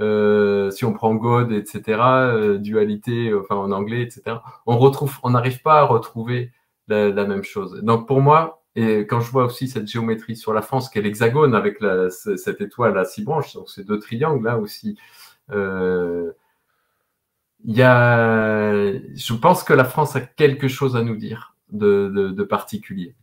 euh, si on prend God, etc., euh, dualité, enfin en anglais, etc., on retrouve, on n'arrive pas à retrouver la, même chose. Donc pour moi, et quand je vois aussi cette géométrie sur la France, qui est l'hexagone avec cette étoile à six branches, donc ces deux triangles là aussi, euh, il y a, je pense que la France a quelque chose à nous dire de, de, de particulier.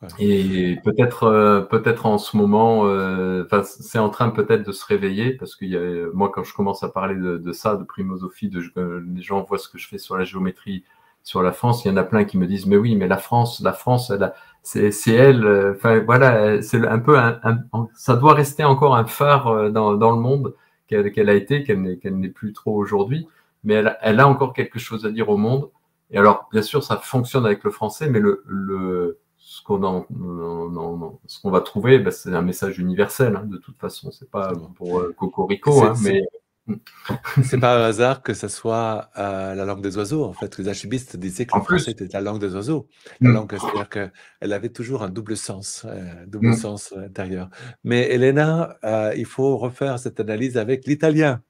Ouais. Et peut-être, euh, peut-être en ce moment, euh, enfin, c'est en train peut-être de se réveiller parce que y a, moi, quand je commence à parler de, de ça, de primosophie, de, euh, les gens voient ce que je fais sur la géométrie, sur la France. Il y en a plein qui me disent, mais oui, mais la France, la France, elle a- c'est c'est elle. euh, Enfin, voilà, c'est un peu, un, un- ça doit rester encore un phare euh, dans, dans le monde qu'elle qu'elle a été, qu'elle n'est qu'elle n'est plus trop aujourd'hui, mais elle, elle a encore quelque chose à dire au monde. Et alors, bien sûr, ça fonctionne avec le français, mais le, le ce qu'on en, en- en- ce qu'on va trouver, ben, c'est un message universel. hein, de toute façon, c'est pas pour euh, Cocorico, hein, mais C'est pas un hasard que ce soit euh, la langue des oiseaux. En fait, les alchimistes disaient que En le français plus. était la langue des oiseaux. La Mm. langue, c'est-à-dire qu'elle avait toujours un double sens, euh, double Mm. sens euh, intérieur. Mais Elena, euh, il faut refaire cette analyse avec l'italien.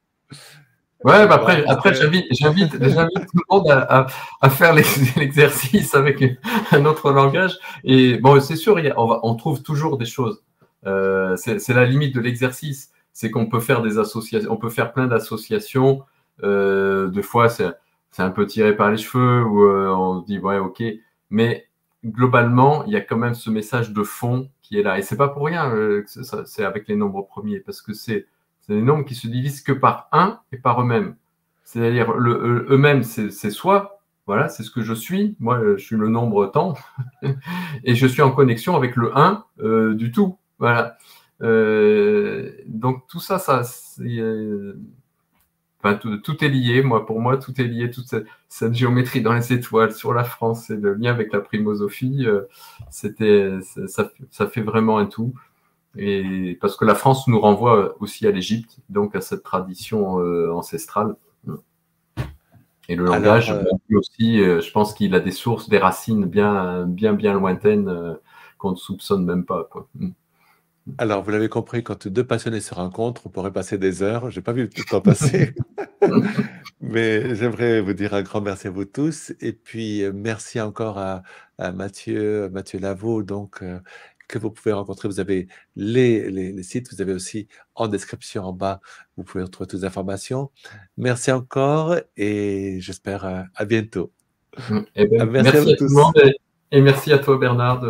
Ouais, bah après, après j'invite, tout le monde à, à, à faire l'ex- l'exercice avec un autre langage. Et bon, c'est sûr, il y a- on, va, on trouve toujours des choses. Euh, c'est la limite de l'exercice, c'est qu'on peut faire des associations, on peut faire plein d'associations. Euh, des fois, c'est un peu tiré par les cheveux ou euh, on se dit ouais, ok. Mais globalement, il y a quand même ce message de fond qui est là. Et c'est pas pour rien euh, c'est avec les nombres premiers, parce que c'est c'est des nombres qui se divisent que par un et par eux-mêmes. C'est-à-dire, eux- eux-mêmes, c'est soi, voilà, c'est ce que je suis. Moi, euh, je suis le nombre temps, et je suis en connexion avec le 1 euh, du tout. Voilà. Euh, donc, tout ça, ça euh, enfin, tout, tout est lié. Moi, pour moi, tout est lié. Toute cette, cette géométrie dans les étoiles, sur la France, et le lien avec la primosophie, euh, c'était, ça, ça fait vraiment un tout. Et parce que la France nous renvoie aussi à l'Égypte, donc à cette tradition euh, ancestrale. Et le langage, Alors, euh... aussi, euh, je pense qu'il a des sources, des racines bien, bien, bien lointaines qu'on ne soupçonne même pas. Quoi. Mm. Alors, vous l'avez compris, quand deux passionnés se rencontrent, on pourrait passer des heures. Je n'ai pas vu tout le temps passer. Mais j'aimerais vous dire un grand merci à vous tous. Et puis, merci encore à, à Mathieu, Mathieu Lavaux, donc, que vous pouvez rencontrer. Vous avez les, les, les, sites, vous avez aussi en description en bas, vous pouvez retrouver toutes les informations. Merci encore et j'espère à, à, bientôt. Eh ben, merci, merci, à, à tout le monde et, et merci à toi, Bernard.